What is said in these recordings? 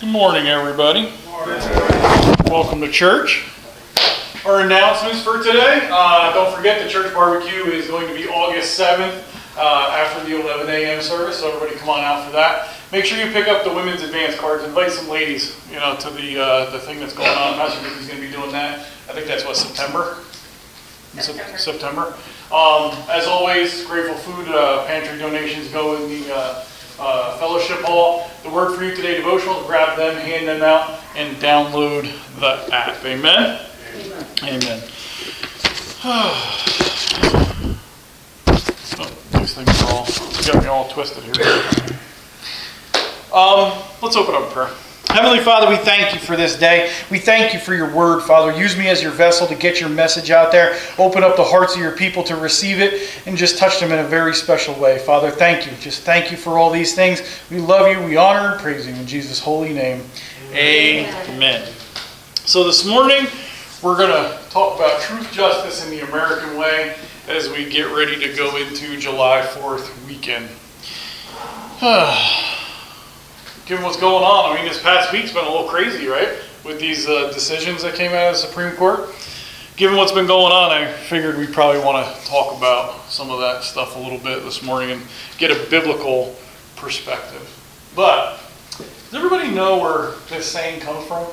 Good morning, everybody. Welcome to church. Our announcements for today. Uh, don't forget the church barbecue is going to be August 7th uh, after the 11 a.m. service, so everybody come on out for that. Make sure you pick up the women's advance cards. Invite some ladies, you know, to the uh, the thing that's going on. Pastor Vicky's going to be doing that. I think that's what September. September. September. Um, as always, grateful food uh, pantry donations go in the uh, fellowship hall. The word for you today devotionals. Grab them, hand them out, and download the app. Amen. Amen. Oh, these things are all got me all twisted here. Um, let's open up in prayer. Heavenly Father, we thank you for this day. We thank you for your word, Father. Use me as your vessel to get your message out there. Open up the hearts of your people to receive it and just touch them in a very special way. Father, thank you. Just thank you for all these things. We love you, we honor and praise you in Jesus' holy name. Amen. So this morning, we're going to talk about truth, justice, and the American way as we get ready to go into July 4th weekend. Given what's going on, I mean, this past week's been a little crazy, right? With these uh, decisions that came out of the Supreme Court. Given what's been going on, I figured we probably want to talk about some of that stuff a little bit this morning and get a biblical perspective. But does everybody know where this saying comes from?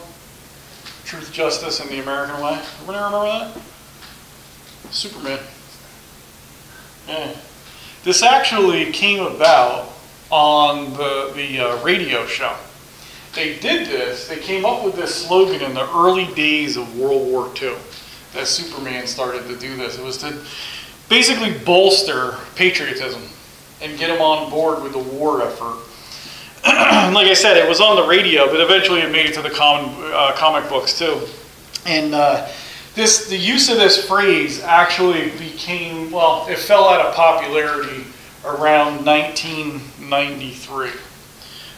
Truth, justice, and the American way. Everybody remember that? Superman. Yeah. This actually came about on the, the uh, radio show. They did this, they came up with this slogan in the early days of World War II that Superman started to do this. It was to basically bolster patriotism and get them on board with the war effort. like I said, it was on the radio, but eventually it made it to the common, uh, comic books too. And uh, this, the use of this phrase actually became, well, it fell out of popularity around 1993.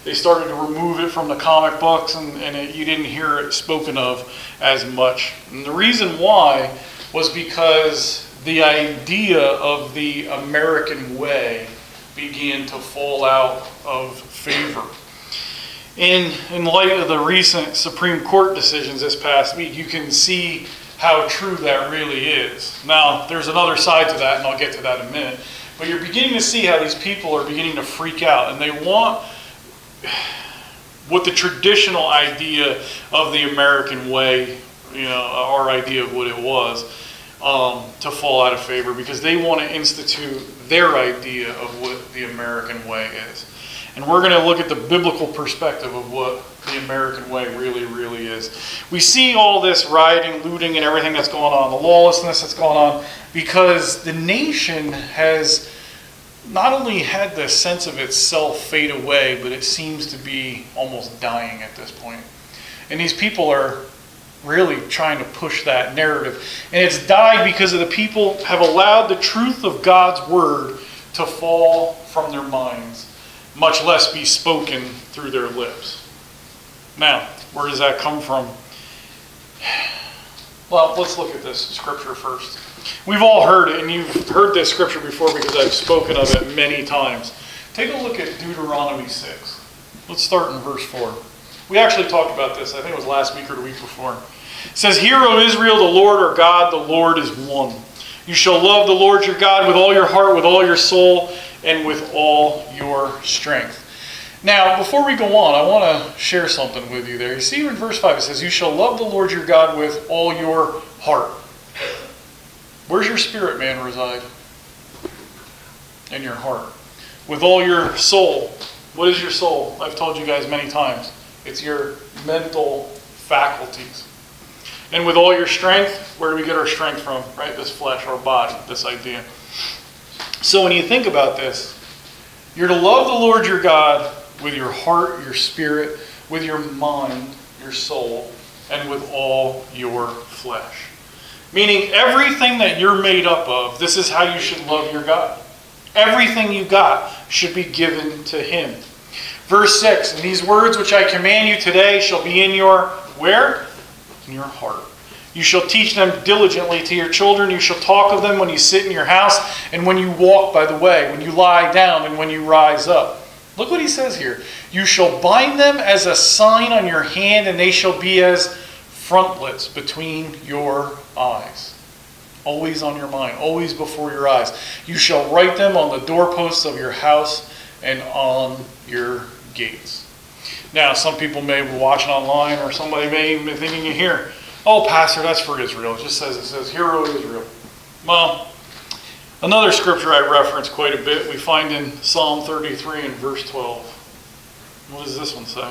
They started to remove it from the comic books, and, and it, you didn't hear it spoken of as much. And the reason why was because the idea of the American way began to fall out of favor. In, in light of the recent Supreme Court decisions this past week, you can see how true that really is. Now, there's another side to that, and I'll get to that in a minute. But you're beginning to see how these people are beginning to freak out, and they want what the traditional idea of the American way, you know, our idea of what it was, um, to fall out of favor because they want to institute their idea of what the American way is. And we're going to look at the biblical perspective of what the American way really, really is. We see all this rioting, looting, and everything that's going on, the lawlessness that's going on, because the nation has not only had the sense of itself fade away, but it seems to be almost dying at this point. And these people are really trying to push that narrative. And it's died because of the people have allowed the truth of God's word to fall from their minds, much less be spoken through their lips. Now, where does that come from? Well, let's look at this scripture first. We've all heard it, and you've heard this scripture before because I've spoken of it many times. Take a look at Deuteronomy 6. Let's start in verse 4. We actually talked about this, I think it was last week or the week before. It says, Hear, O Israel, the Lord our God, the Lord is one. You shall love the Lord your God with all your heart, with all your soul, and with all your strength. Now, before we go on, I want to share something with you there. You see in verse 5, it says, You shall love the Lord your God with all your heart. Where's your spirit man reside? In your heart. With all your soul. What is your soul? I've told you guys many times. It's your mental faculties. And with all your strength, where do we get our strength from? Right? This flesh, our body, this idea. So when you think about this, you're to love the Lord your God with your heart, your spirit, with your mind, your soul, and with all your flesh. Meaning, everything that you're made up of, this is how you should love your God. Everything you got should be given to Him. Verse 6 And these words which I command you today shall be in your, where? In your heart. You shall teach them diligently to your children. You shall talk of them when you sit in your house and when you walk by the way, when you lie down and when you rise up. Look what he says here. You shall bind them as a sign on your hand, and they shall be as frontlets between your eyes. Always on your mind, always before your eyes. You shall write them on the doorposts of your house and on your gates. Now, some people may be watching online, or somebody may be thinking you hear, oh, Pastor, that's for Israel. It just says, it says, Hear, O Israel. Well, another scripture I reference quite a bit, we find in Psalm 33 and verse 12. What does this one say?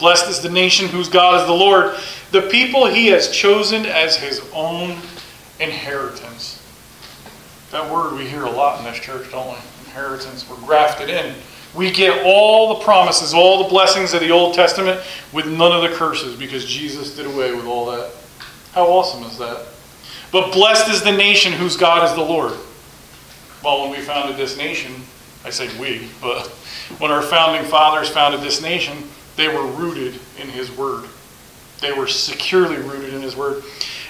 Blessed is the nation whose God is the Lord, the people he has chosen as his own inheritance. That word we hear a lot in this church, don't we? Inheritance. We're grafted in. We get all the promises, all the blessings of the Old Testament with none of the curses because Jesus did away with all that. How awesome is that? But blessed is the nation whose God is the Lord. Well, when we founded this nation, I say we, but when our founding fathers founded this nation, they were rooted in His Word. They were securely rooted in His Word.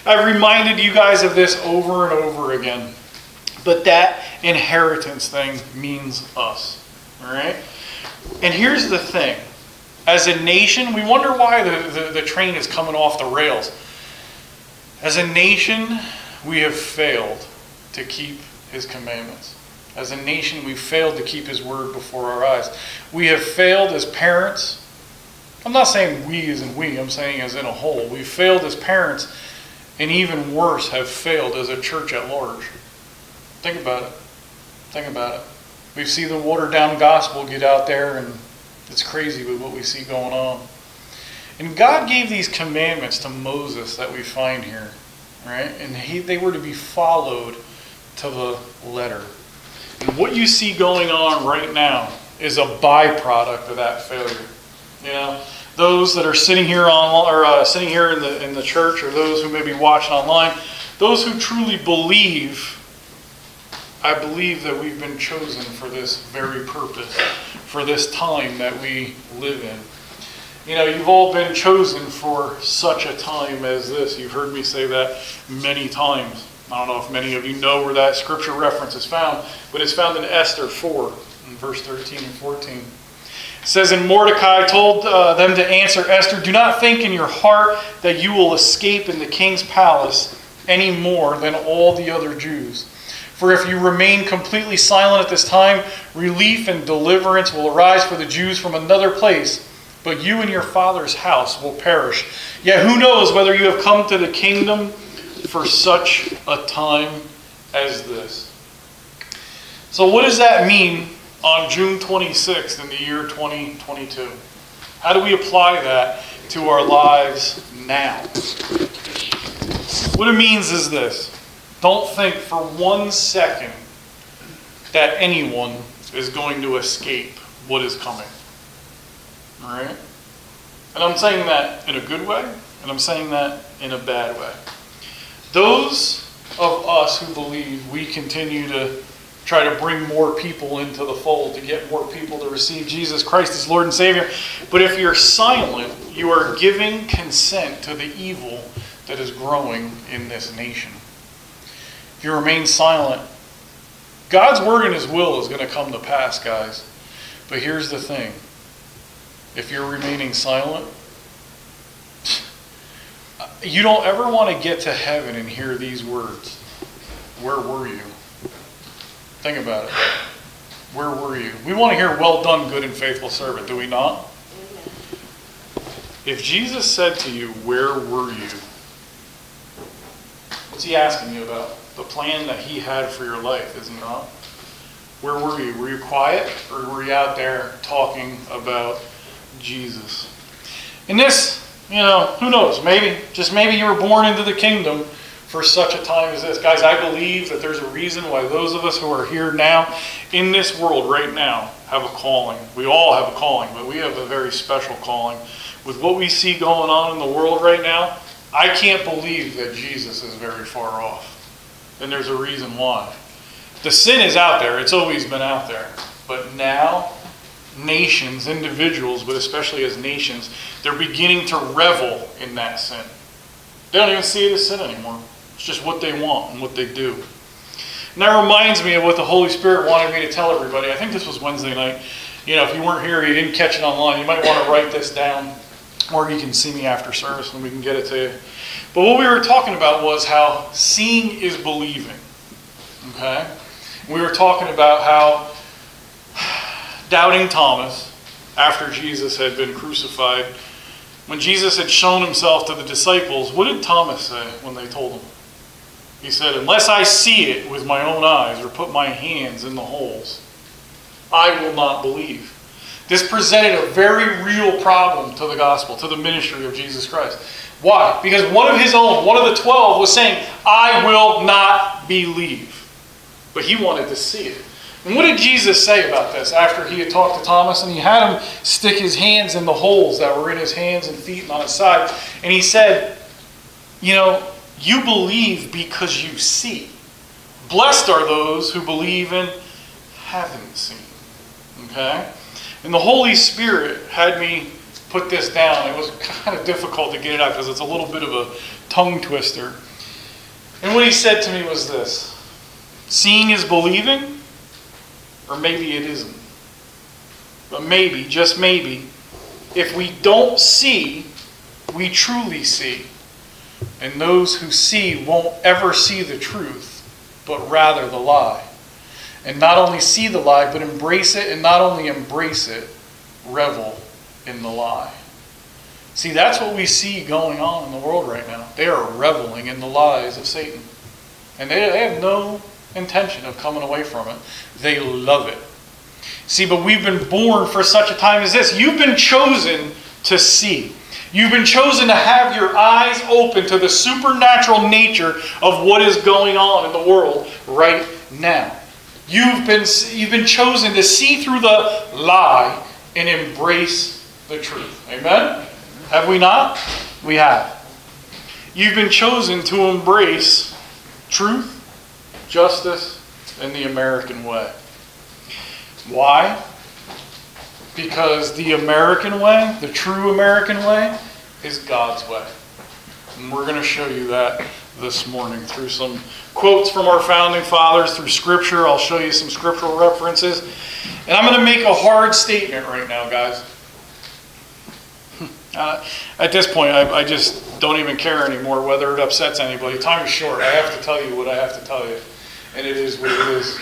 I've reminded you guys of this over and over again. But that inheritance thing means us. All right? And here's the thing as a nation, we wonder why the, the, the, train is coming off the rails. As a nation, we have failed to keep his commandments. As a nation, we've failed to keep his word before our eyes. We have failed as parents. I'm not saying we as in we, I'm saying as in a whole. We've failed as parents, and even worse, have failed as a church at large. Think about it. Think about it. We see the watered down gospel get out there, and it's crazy with what we see going on. And God gave these commandments to Moses that we find here, right? And he, they were to be followed to the letter. And what you see going on right now is a byproduct of that failure. You know, those that are sitting here on or uh, sitting here in the in the church, or those who may be watching online, those who truly believe I believe that we've been chosen for this very purpose, for this time that we live in. You know, you've all been chosen for such a time as this. You've heard me say that many times. I don't know if many of you know where that scripture reference is found, but it's found in Esther 4, in verse 13 and 14. It says, And Mordecai told uh, them to answer Esther, Do not think in your heart that you will escape in the king's palace any more than all the other Jews. For if you remain completely silent at this time, relief and deliverance will arise for the Jews from another place, but you and your father's house will perish. Yet who knows whether you have come to the kingdom for such a time as this? So, what does that mean on June 26th in the year 2022? How do we apply that to our lives now? What it means is this don't think for one second that anyone is going to escape what is coming. All right? And I'm saying that in a good way, and I'm saying that in a bad way. Those of us who believe we continue to try to bring more people into the fold, to get more people to receive Jesus Christ as Lord and Savior. But if you're silent, you are giving consent to the evil that is growing in this nation if you remain silent, God's word and his will is going to come to pass, guys. But here's the thing if you're remaining silent, you don't ever want to get to heaven and hear these words. Where were you? Think about it. Where were you? We want to hear, well done, good and faithful servant, do we not? If Jesus said to you, where were you? What's he asking you about? the plan that He had for your life, is He not? Where were you? Were you quiet or were you out there talking about Jesus? In this, you know, who knows? Maybe, just maybe you were born into the kingdom for such a time as this. Guys, I believe that there's a reason why those of us who are here now in this world right now have a calling. We all have a calling, but we have a very special calling. With what we see going on in the world right now, I can't believe that Jesus is very far off And there's a reason why. The sin is out there, it's always been out there. But now, nations, individuals, but especially as nations, they're beginning to revel in that sin. They don't even see it as sin anymore. It's just what they want and what they do. And that reminds me of what the Holy Spirit wanted me to tell everybody. I think this was Wednesday night. you know, if you weren't here, you didn't catch it online, you might want to write this down, or you can see me after service and we can get it to you. But what we were talking about was how seeing is believing. Okay? We were talking about how doubting Thomas, after Jesus had been crucified, when Jesus had shown himself to the disciples, what did Thomas say when they told him? He said, Unless I see it with my own eyes or put my hands in the holes, I will not believe. This presented a very real problem to the gospel, to the ministry of Jesus Christ. Why? Because one of his own, one of the twelve, was saying, I will not believe. But he wanted to see it. And what did Jesus say about this after he had talked to Thomas and he had him stick his hands in the holes that were in his hands and feet and on his side? And he said, You know, you believe because you see. Blessed are those who believe and haven't seen. Okay? And the Holy Spirit had me put this down. It was kind of difficult to get it out because it's a little bit of a tongue twister. And what he said to me was this Seeing is believing, or maybe it isn't. But maybe, just maybe, if we don't see, we truly see. And those who see won't ever see the truth, but rather the lie. And not only see the lie, but embrace it, and not only embrace it, revel in the lie. See, that's what we see going on in the world right now. They are reveling in the lies of Satan. And they, have no intention of coming away from it. They love it. See, but we've been born for such a time as this. You've been chosen to see. You've been chosen to have your eyes open to the supernatural nature of what is going on in the world right now. You've been, you've been chosen to see through the lie and embrace the truth. Amen? Have we not? We have. You've been chosen to embrace truth, justice, and the American way. Why? Because the American way, the true American way, is God's way. And we're going to show you that this morning through some quotes from our founding fathers, through scripture. I'll show you some scriptural references. And I'm going to make a hard statement right now, guys. Uh, at this point, I, I just don't even care anymore whether it upsets anybody. Time is short. I have to tell you what I have to tell you. And it is what it is.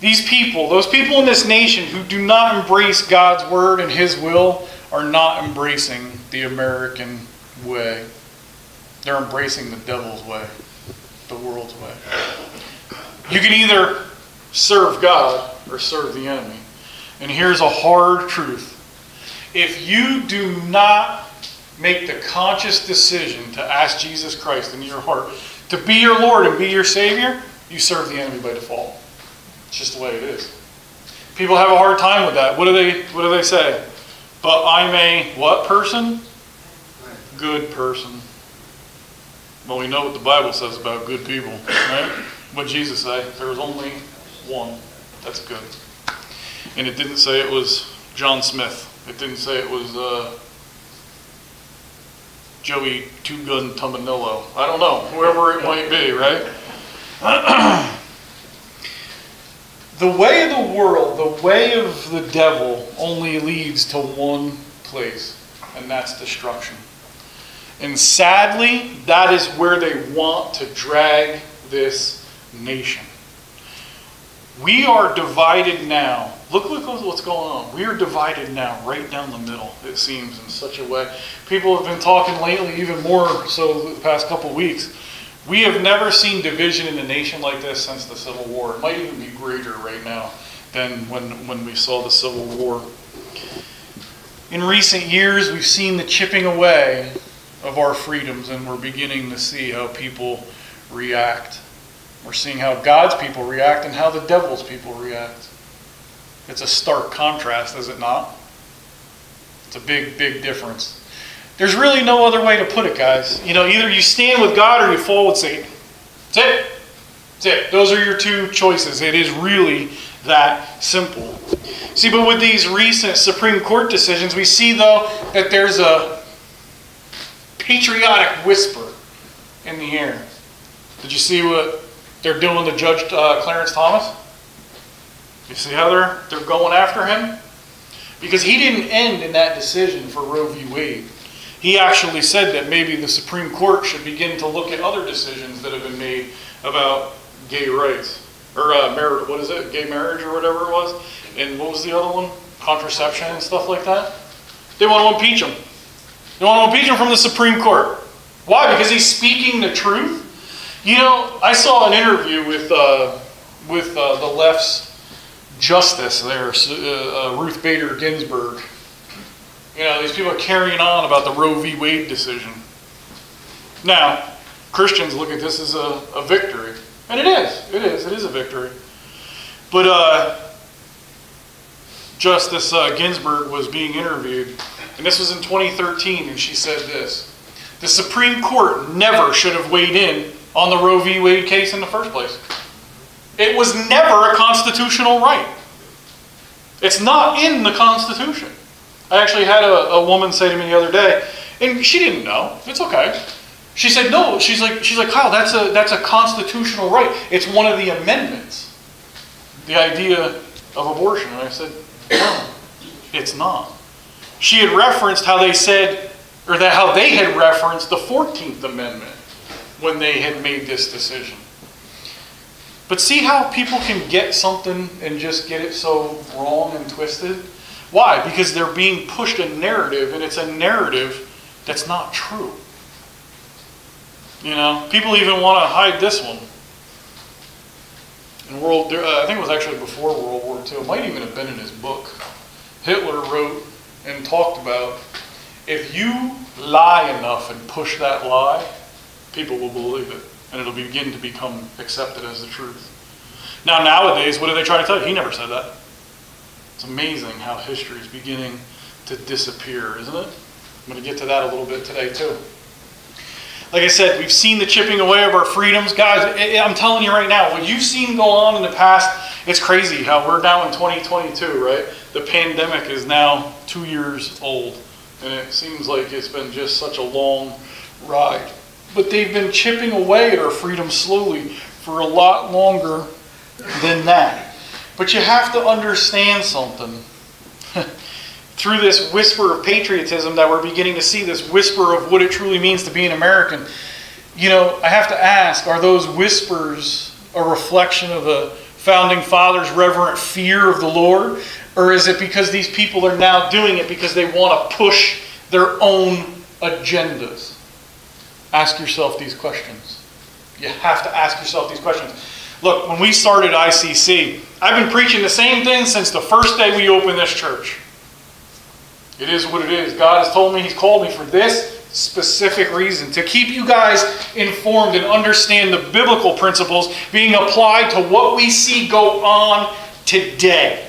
These people, those people in this nation who do not embrace God's word and his will, are not embracing the American way. They're embracing the devil's way, the world's way. You can either serve God or serve the enemy. And here's a hard truth if you do not make the conscious decision to ask Jesus Christ into your heart to be your Lord and be your Savior, you serve the enemy by default. It's just the way it is. People have a hard time with that. What do they what do they say? But I'm a what person? Good person. Well, we know what the Bible says about good people, right? What Jesus say? There was only one. That's good. And it didn't say it was John Smith. It didn't say it was uh, Joey Two Gun Tumanillo. I don't know, whoever it might be, right? the way of the world, the way of the devil, only leads to one place, and that's destruction. And sadly, that is where they want to drag this nation. We are divided now. Look, look what's going on. We are divided now, right down the middle, it seems, in such a way. People have been talking lately, even more so the past couple weeks. We have never seen division in a nation like this since the Civil War. It might even be greater right now than when, when we saw the Civil War. In recent years, we've seen the chipping away of our freedoms, and we're beginning to see how people react we're seeing how God's people react and how the devil's people react. It's a stark contrast, is it not? It's a big, big difference. There's really no other way to put it, guys. You know, either you stand with God or you fall with Satan. That's it. That's it. Those are your two choices. It is really that simple. See, but with these recent Supreme Court decisions, we see, though, that there's a patriotic whisper in the air. Did you see what they're doing to Judge uh, Clarence Thomas. You see how they're they're going after him? Because he didn't end in that decision for Roe v. Wade. He actually said that maybe the Supreme Court should begin to look at other decisions that have been made about gay rights. Or uh, mar- what is it? Gay marriage or whatever it was. And what was the other one? Contraception and stuff like that. They want to impeach him. They want to impeach him from the Supreme Court. Why? Because he's speaking the truth. You know, I saw an interview with uh, with uh, the left's justice there, uh, uh, Ruth Bader Ginsburg. You know, these people are carrying on about the Roe v. Wade decision. Now, Christians look at this as a, a victory. And it is. It is. It is a victory. But uh, Justice uh, Ginsburg was being interviewed, and this was in 2013, and she said this The Supreme Court never should have weighed in on the Roe v. Wade case in the first place. It was never a constitutional right. It's not in the Constitution. I actually had a, a woman say to me the other day, and she didn't know. It's okay. She said, no. She's like, she's like, Kyle, that's a, that's a constitutional right. It's one of the amendments. The idea of abortion. And I said, no, it's not. She had referenced how they said, or that how they had referenced the 14th Amendment when they had made this decision. But see how people can get something and just get it so wrong and twisted? Why? Because they're being pushed a narrative, and it's a narrative that's not true. You know, people even want to hide this one. In World, uh, I think it was actually before World War II. It might even have been in his book. Hitler wrote and talked about if you lie enough and push that lie, people will believe it, and it'll begin to become accepted as the truth. Now, nowadays, what do they try to tell you? He never said that. It's amazing how history is beginning to disappear, isn't it? I'm going to get to that a little bit today, too. Like I said, we've seen the chipping away of our freedoms. Guys, I'm telling you right now, what you've seen go on in the past, it's crazy how we're now in 2022, right? The pandemic is now two years old, and it seems like it's been just such a long ride. But they've been chipping away at our freedom slowly for a lot longer than that. But you have to understand something. through this whisper of patriotism that we're beginning to see, this whisper of what it truly means to be an American, you know, I have to ask are those whispers a reflection of the founding fathers' reverent fear of the Lord? Or is it because these people are now doing it because they want to push their own agendas? Ask yourself these questions. You have to ask yourself these questions. Look, when we started ICC, I've been preaching the same thing since the first day we opened this church. It is what it is. God has told me He's called me for this specific reason to keep you guys informed and understand the biblical principles being applied to what we see go on today.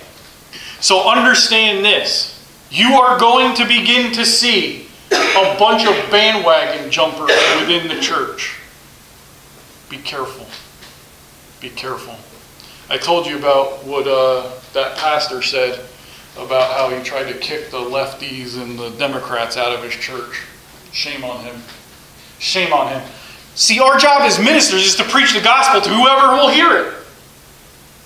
So understand this. You are going to begin to see a bunch of bandwagon jumpers within the church. Be careful. Be careful. I told you about what uh, that pastor said about how he tried to kick the lefties and the Democrats out of his church. Shame on him. Shame on him. See, our job as ministers is to preach the gospel to whoever will hear it.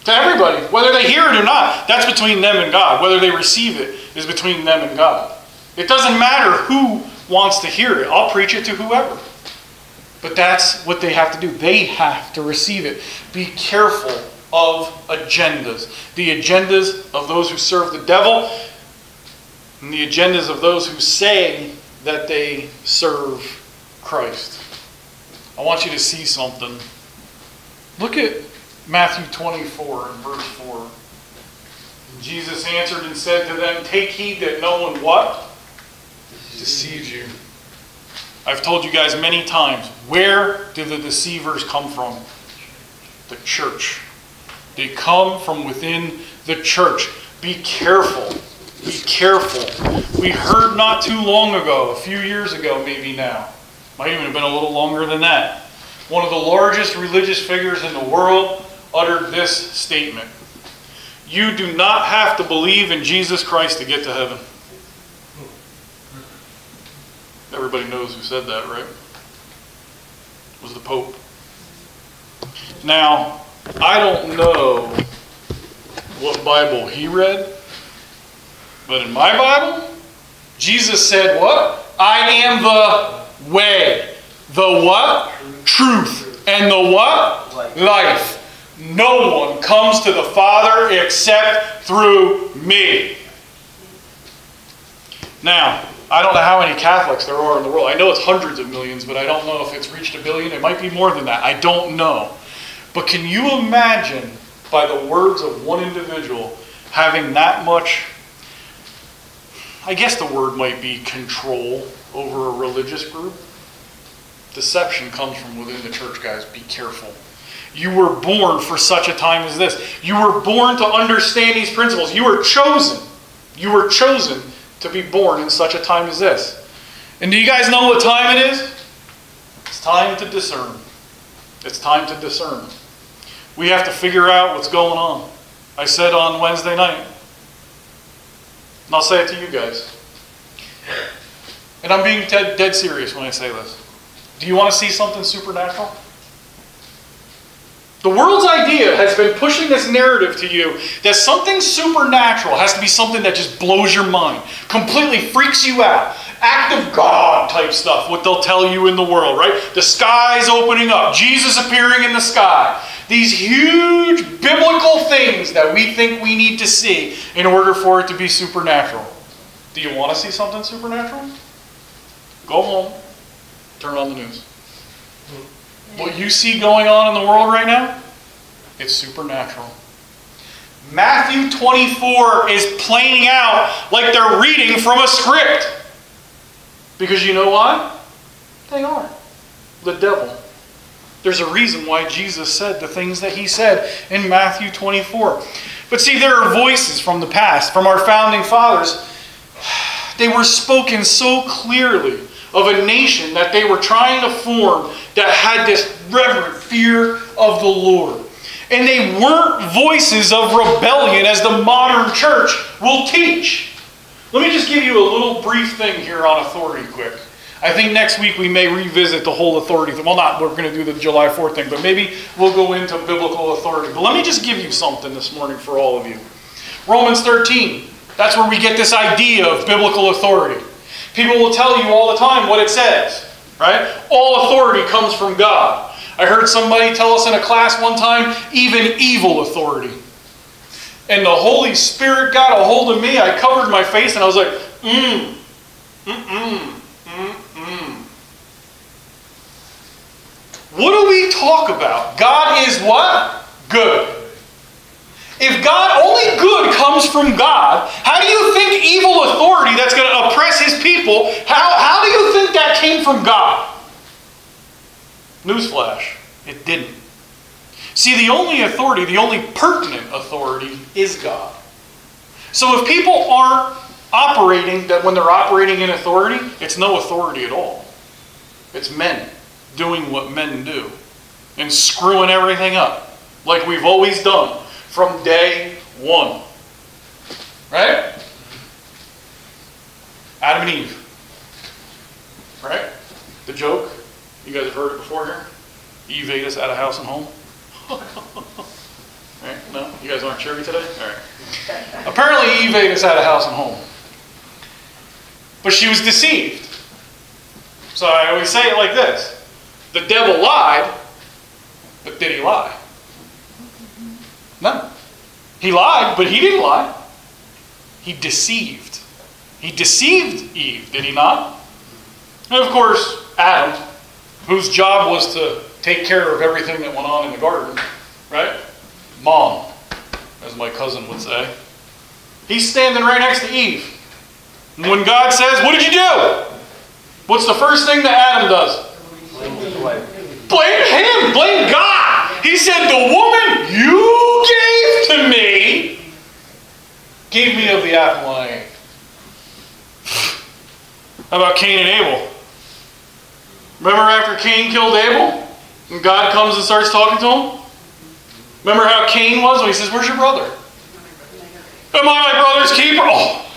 To everybody, whether they hear it or not. That's between them and God. Whether they receive it is between them and God. It doesn't matter who wants to hear it. I'll preach it to whoever. But that's what they have to do. They have to receive it. Be careful of agendas the agendas of those who serve the devil, and the agendas of those who say that they serve Christ. I want you to see something. Look at Matthew 24 and verse 4. Jesus answered and said to them, Take heed that no one what? Deceives you. I've told you guys many times, where do the deceivers come from? The church. They come from within the church. Be careful. Be careful. We heard not too long ago, a few years ago, maybe now, might even have been a little longer than that. One of the largest religious figures in the world uttered this statement You do not have to believe in Jesus Christ to get to heaven. Everybody knows who said that, right? It was the Pope. Now, I don't know what Bible he read, But in my Bible, Jesus said what? I am the way, the what? Truth, and the what? Life. No one comes to the Father except through me. Now, I don't know how many Catholics there are in the world. I know it's hundreds of millions, but I don't know if it's reached a billion. It might be more than that. I don't know. But can you imagine, by the words of one individual, having that much, I guess the word might be control over a religious group? Deception comes from within the church, guys. Be careful. You were born for such a time as this. You were born to understand these principles. You were chosen. You were chosen to be born in such a time as this. And do you guys know what time it is? It's time to discern. It's time to discern. We have to figure out what's going on. I said on Wednesday night, and I'll say it to you guys. And I'm being dead, dead serious when I say this. Do you want to see something supernatural? The world's idea has been pushing this narrative to you that something supernatural has to be something that just blows your mind, completely freaks you out. Act of God type stuff, what they'll tell you in the world, right? The sky's opening up, Jesus appearing in the sky. These huge biblical things that we think we need to see in order for it to be supernatural. Do you want to see something supernatural? Go home, turn on the news. What you see going on in the world right now, it's supernatural. Matthew 24 is playing out like they're reading from a script. Because you know why? They are. The devil. There's a reason why Jesus said the things that he said in Matthew 24. But see, there are voices from the past, from our founding fathers. They were spoken so clearly of a nation that they were trying to form that had this reverent fear of the Lord. And they weren't voices of rebellion as the modern church will teach. Let me just give you a little brief thing here on authority, quick. I think next week we may revisit the whole authority thing. Well, not, we're going to do the July 4th thing, but maybe we'll go into biblical authority. But let me just give you something this morning for all of you. Romans 13, that's where we get this idea of biblical authority. People will tell you all the time what it says, right? All authority comes from God. I heard somebody tell us in a class one time, even evil authority. And the Holy Spirit got a hold of me. I covered my face and I was like, mm, mm, mm, mm, mm. What do we talk about? God is what? Good. If God, only good comes from God, how do you think evil authority that's going to oppress his people, how, how do you think that came from God? Newsflash, it didn't. See, the only authority, the only pertinent authority is God. So if people aren't operating, that when they're operating in authority, it's no authority at all. It's men doing what men do and screwing everything up like we've always done from day one. Right? Adam and Eve. Right? The joke. You guys have heard it before here? Eve ate us out of house and home. right? No? You guys aren't cheery today? All right. Apparently, Eve ate us out of house and home. But she was deceived. So I always say it like this The devil lied, but did he lie? No. He lied, but he didn't lie. He deceived. He deceived Eve, did he not? And of course, Adam, whose job was to take care of everything that went on in the garden, right? Mom, as my cousin would say. He's standing right next to Eve. When God says, What did you do? What's the first thing that Adam does? Blame him, blame God. He said, The woman you gave to me gave me of the apple I ate. How about Cain and Abel? Remember after Cain killed Abel? And God comes and starts talking to him? Remember how Cain was when he says, Where's your brother? Am I my brother's keeper? Oh.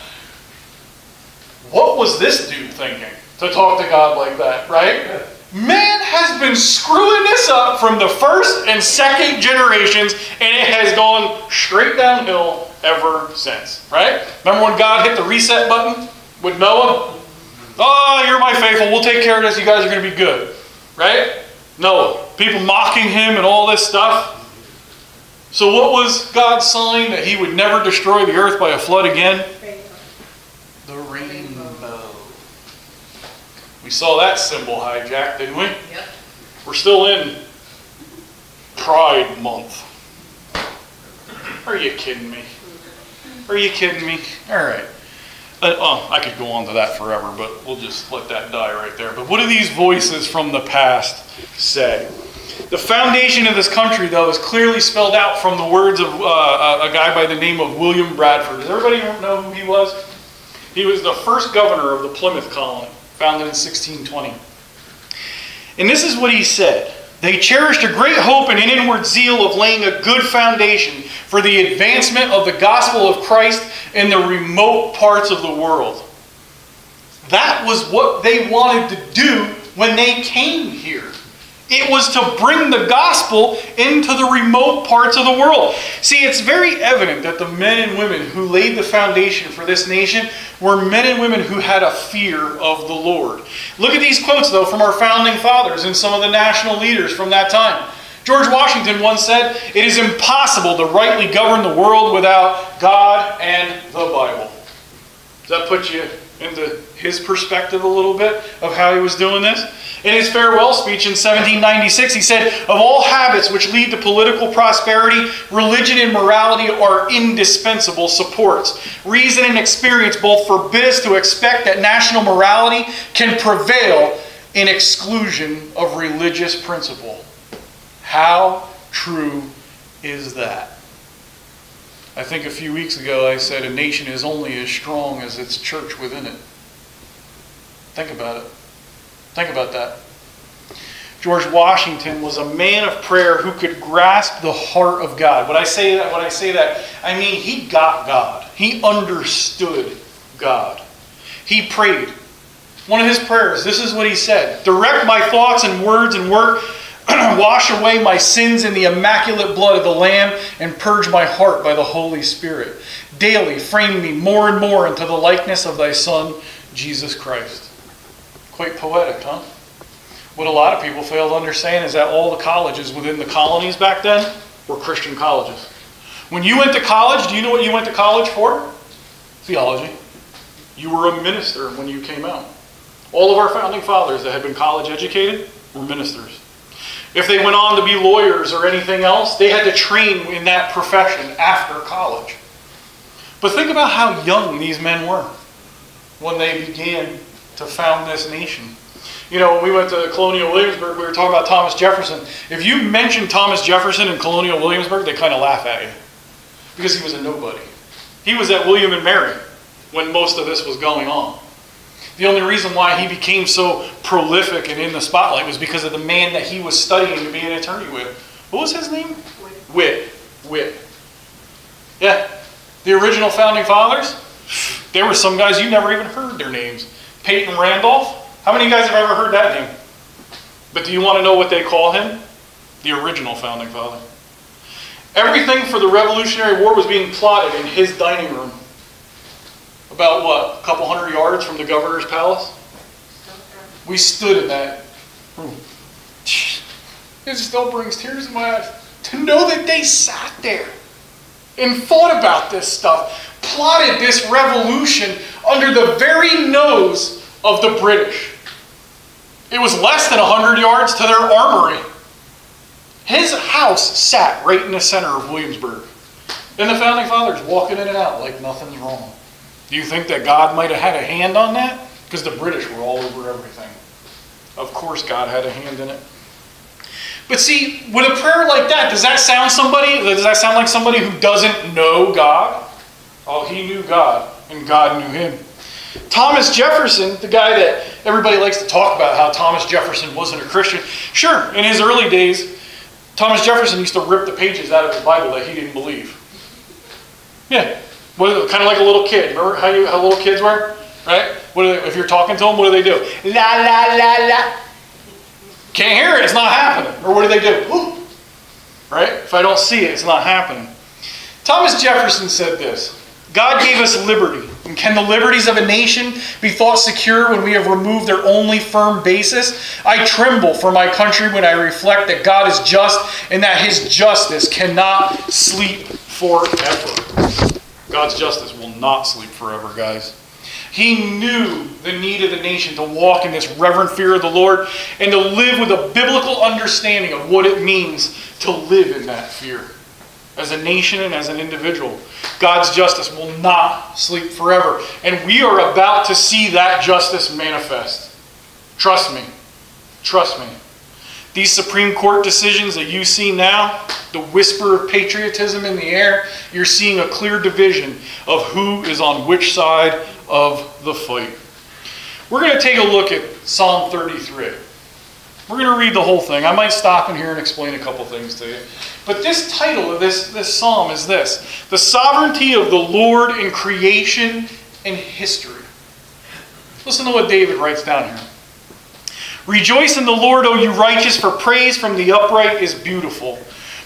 What was this dude thinking to talk to God like that, right? Man has been screwing this up from the first and second generations, and it has gone straight downhill ever since, right? Remember when God hit the reset button with Noah? Oh, you're my faithful. We'll take care of this. You guys are going to be good, right? Noah. People mocking him and all this stuff. So, what was God's sign that he would never destroy the earth by a flood again? The We saw that symbol hijacked, didn't we? Yep. We're still in Pride Month. Are you kidding me? Are you kidding me? All right. Uh, oh, I could go on to that forever, but we'll just let that die right there. But what do these voices from the past say? The foundation of this country, though, is clearly spelled out from the words of uh, a guy by the name of William Bradford. Does everybody know who he was? He was the first governor of the Plymouth colony, founded in 1620. And this is what he said They cherished a great hope and an inward zeal of laying a good foundation for the advancement of the gospel of Christ in the remote parts of the world. That was what they wanted to do when they came here. It was to bring the gospel into the remote parts of the world. See, it's very evident that the men and women who laid the foundation for this nation were men and women who had a fear of the Lord. Look at these quotes, though, from our founding fathers and some of the national leaders from that time. George Washington once said, It is impossible to rightly govern the world without God and the Bible. Does that put you into his perspective a little bit of how he was doing this? In his farewell speech in 1796, he said, Of all habits which lead to political prosperity, religion and morality are indispensable supports. Reason and experience both forbid us to expect that national morality can prevail in exclusion of religious principle. How true is that? I think a few weeks ago I said a nation is only as strong as its church within it. Think about it. Think about that. George Washington was a man of prayer who could grasp the heart of God. When I say that, when I say that, I mean he got God. He understood God. He prayed. One of his prayers, this is what he said Direct my thoughts and words and work, wash away my sins in the immaculate blood of the Lamb, and purge my heart by the Holy Spirit. Daily frame me more and more into the likeness of thy Son, Jesus Christ. Quite poetic, huh? What a lot of people fail to understand is that all the colleges within the colonies back then were Christian colleges. When you went to college, do you know what you went to college for? Theology. You were a minister when you came out. All of our founding fathers that had been college educated were ministers. If they went on to be lawyers or anything else, they had to train in that profession after college. But think about how young these men were when they began to found this nation. You know, when we went to Colonial Williamsburg, we were talking about Thomas Jefferson. If you mention Thomas Jefferson in Colonial Williamsburg, they kind of laugh at you because he was a nobody. He was at William and Mary when most of this was going on. The only reason why he became so prolific and in the spotlight was because of the man that he was studying to be an attorney with. What was his name? Wythe. Wythe. Yeah. The original founding fathers, there were some guys you never even heard their names. Peyton Randolph. How many of you guys have ever heard that name? But do you want to know what they call him? The original founding father. Everything for the Revolutionary War was being plotted in his dining room. About what? A couple hundred yards from the governor's palace? We stood in that room. It still brings tears to my eyes to know that they sat there and thought about this stuff, plotted this revolution under the very nose of the British. It was less than 100 yards to their armory. His house sat right in the center of Williamsburg. And the founding fathers walking in and out like nothing's wrong. Do you think that God might have had a hand on that? Because the British were all over everything. Of course, God had a hand in it. But see, with a prayer like that, does that sound somebody? Does that sound like somebody who doesn't know God? Oh, he knew God, and God knew him. Thomas Jefferson, the guy that everybody likes to talk about, how Thomas Jefferson wasn't a Christian. Sure, in his early days, Thomas Jefferson used to rip the pages out of his Bible that he didn't believe. Yeah, well, kind of like a little kid. Remember how, you, how little kids were? Right? What they, if you're talking to them, what do they do? La, la, la, la. Can't hear it, it's not happening. Or what do they do? Right? If I don't see it, it's not happening. Thomas Jefferson said this God gave us liberty. And can the liberties of a nation be thought secure when we have removed their only firm basis? I tremble for my country when I reflect that God is just and that his justice cannot sleep forever. God's justice will not sleep forever, guys. He knew the need of the nation to walk in this reverent fear of the Lord and to live with a biblical understanding of what it means to live in that fear as a nation and as an individual. God's justice will not sleep forever. And we are about to see that justice manifest. Trust me. Trust me. These Supreme Court decisions that you see now, the whisper of patriotism in the air, you're seeing a clear division of who is on which side of the fight. We're going to take a look at Psalm 33. We're going to read the whole thing. I might stop in here and explain a couple things to you. But this title of this, this psalm is this The Sovereignty of the Lord in Creation and History. Listen to what David writes down here. Rejoice in the Lord, O you righteous, for praise from the upright is beautiful.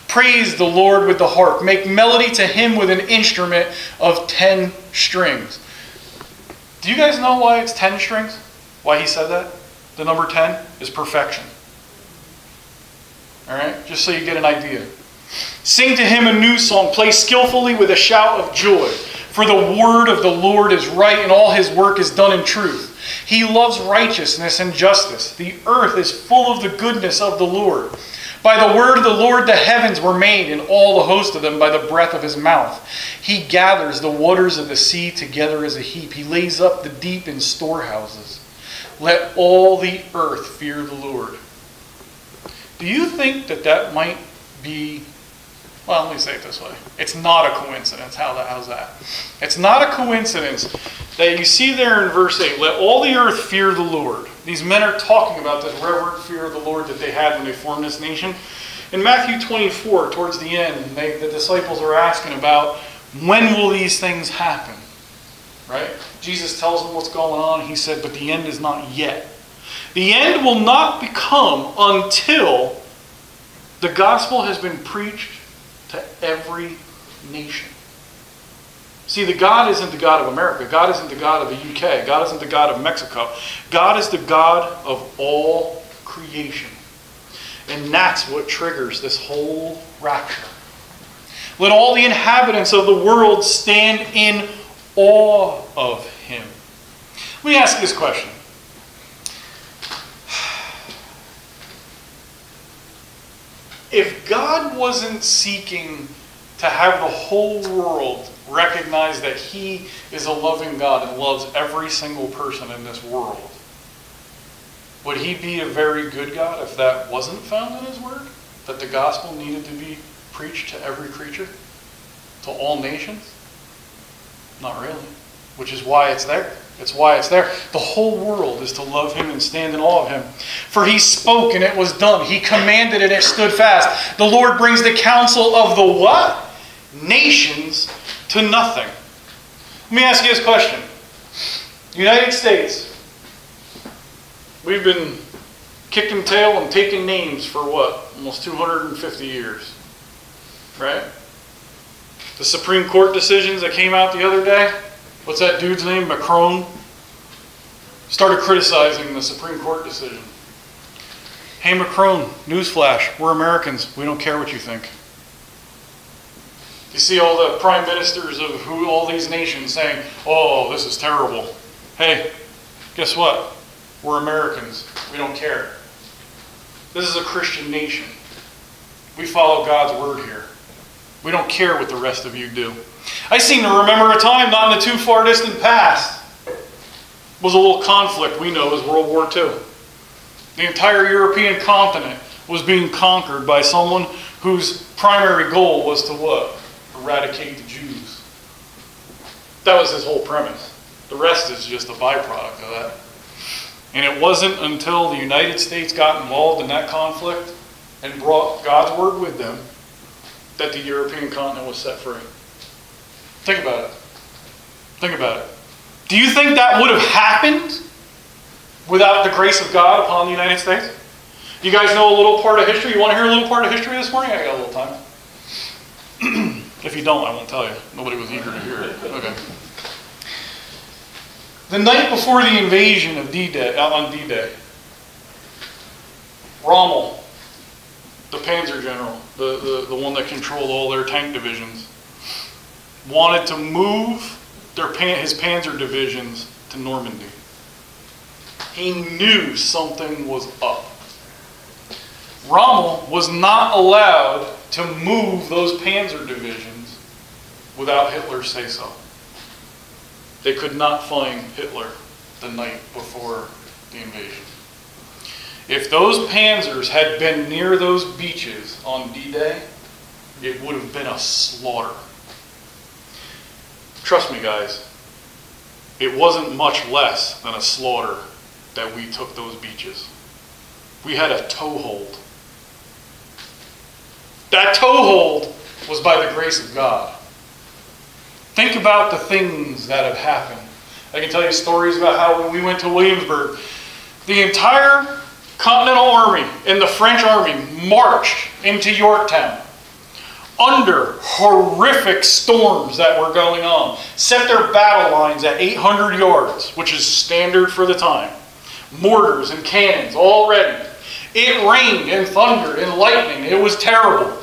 Praise the Lord with the harp. Make melody to him with an instrument of ten strings. Do you guys know why it's ten strings? Why he said that? The number 10 is perfection. All right? Just so you get an idea. Sing to him a new song. Play skillfully with a shout of joy. For the word of the Lord is right, and all his work is done in truth. He loves righteousness and justice. The earth is full of the goodness of the Lord. By the word of the Lord the heavens were made, and all the host of them by the breath of his mouth. He gathers the waters of the sea together as a heap. He lays up the deep in storehouses. Let all the earth fear the Lord. Do you think that that might be, well, let me say it this way. It's not a coincidence. How the, how's that? It's not a coincidence that you see there in verse 8, let all the earth fear the Lord. These men are talking about this reverent fear of the Lord that they had when they formed this nation. In Matthew 24, towards the end, they, the disciples are asking about when will these things happen? Right? Jesus tells them what's going on. He said, but the end is not yet. The end will not become until the gospel has been preached to every nation. See, the God isn't the God of America. God isn't the God of the UK. God isn't the God of Mexico. God is the God of all creation. And that's what triggers this whole rapture. Let all the inhabitants of the world stand in awe of him. Let me ask you this question. If God wasn't seeking to have the whole world recognize that he is a loving God and loves every single person in this world, would he be a very good God if that wasn't found in his word? That the gospel needed to be preached to every creature? To all nations? Not really. Which is why it's there. It's why it's there. The whole world is to love him and stand in awe of him. For he spoke and it was done. He commanded and it stood fast. The Lord brings the counsel of the what? Nations to nothing. Let me ask you this question. United States. We've been kicking tail and taking names for what? Almost 250 years. Right? The Supreme Court decisions that came out the other day, what's that dude's name? Macron started criticizing the Supreme Court decision. Hey, Macron, newsflash, we're Americans. We don't care what you think. You see all the prime ministers of who all these nations saying, oh, this is terrible. Hey, guess what? We're Americans. We don't care. This is a Christian nation. We follow God's word here. We don't care what the rest of you do. I seem to remember a time not in the too far distant past was a little conflict we know as World War II. The entire European continent was being conquered by someone whose primary goal was to what? Eradicate the Jews. That was his whole premise. The rest is just a byproduct of that. And it wasn't until the United States got involved in that conflict and brought God's word with them that the European continent was set free. Think about it. Think about it. Do you think that would have happened without the grace of God upon the United States? You guys know a little part of history? You want to hear a little part of history this morning? I got a little time. If you don't, I won't tell you. Nobody was eager to hear it. Okay. The night before the invasion of D-Day, out on D-Day, Rommel, the Panzer General, the, the, the one that controlled all their tank divisions, wanted to move their pan, his panzer divisions to Normandy. He knew something was up. Rommel was not allowed to move those panzer divisions without Hitler's say so. They could not find Hitler the night before the invasion. If those panzers had been near those beaches on D Day, it would have been a slaughter. Trust me, guys, it wasn't much less than a slaughter that we took those beaches. We had a toehold. That toehold was by the grace of God. Think about the things that have happened. I can tell you stories about how when we went to Williamsburg, the entire Continental Army and the French Army marched into Yorktown under horrific storms that were going on, set their battle lines at 800 yards, which is standard for the time, mortars and cannons all ready. It rained and thundered and lightning. It was terrible.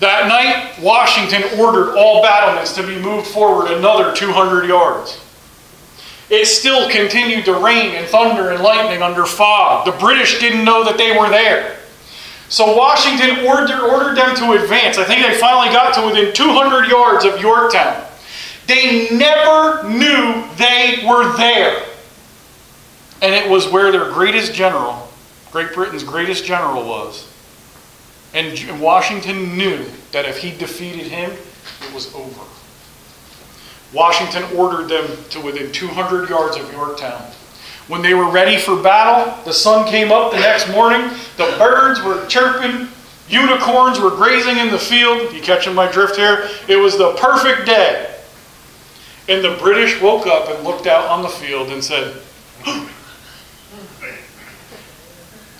That night, Washington ordered all battlements to be moved forward another 200 yards. It still continued to rain and thunder and lightning under fog. The British didn't know that they were there. So Washington ordered, ordered them to advance. I think they finally got to within 200 yards of Yorktown. They never knew they were there. And it was where their greatest general, Great Britain's greatest general, was. And Washington knew that if he defeated him, it was over. Washington ordered them to within 200 yards of Yorktown. When they were ready for battle, the sun came up the next morning, the birds were chirping, unicorns were grazing in the field. You catching my drift here? It was the perfect day. And the British woke up and looked out on the field and said,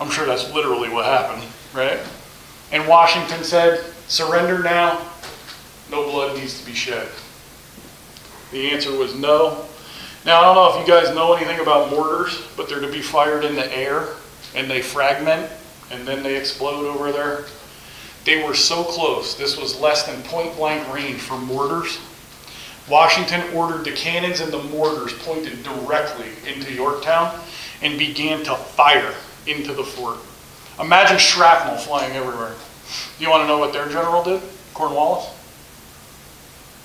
I'm sure that's literally what happened, right? And Washington said, surrender now, no blood needs to be shed. The answer was no. Now, I don't know if you guys know anything about mortars, but they're to be fired in the air and they fragment and then they explode over there. They were so close. This was less than point blank range for mortars. Washington ordered the cannons and the mortars pointed directly into Yorktown and began to fire into the fort. Imagine shrapnel flying everywhere. You want to know what their general did? Cornwallis?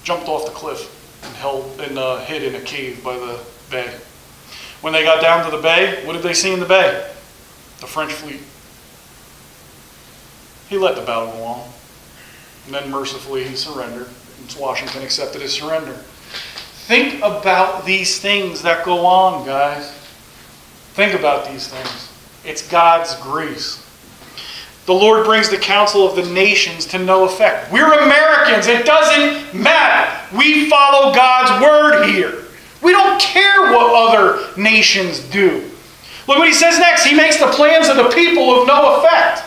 Jumped off the cliff and held and uh, hid in a cave by the bay. When they got down to the bay, what did they see in the bay? The French fleet. He let the battle go on. And then mercifully he surrendered. And Washington accepted his surrender. Think about these things that go on, guys. Think about these things. It's God's grace. The Lord brings the counsel of the nations to no effect. We're Americans. It doesn't matter. We follow God's word here. We don't care what other nations do. Look what he says next. He makes the plans of the people of no effect.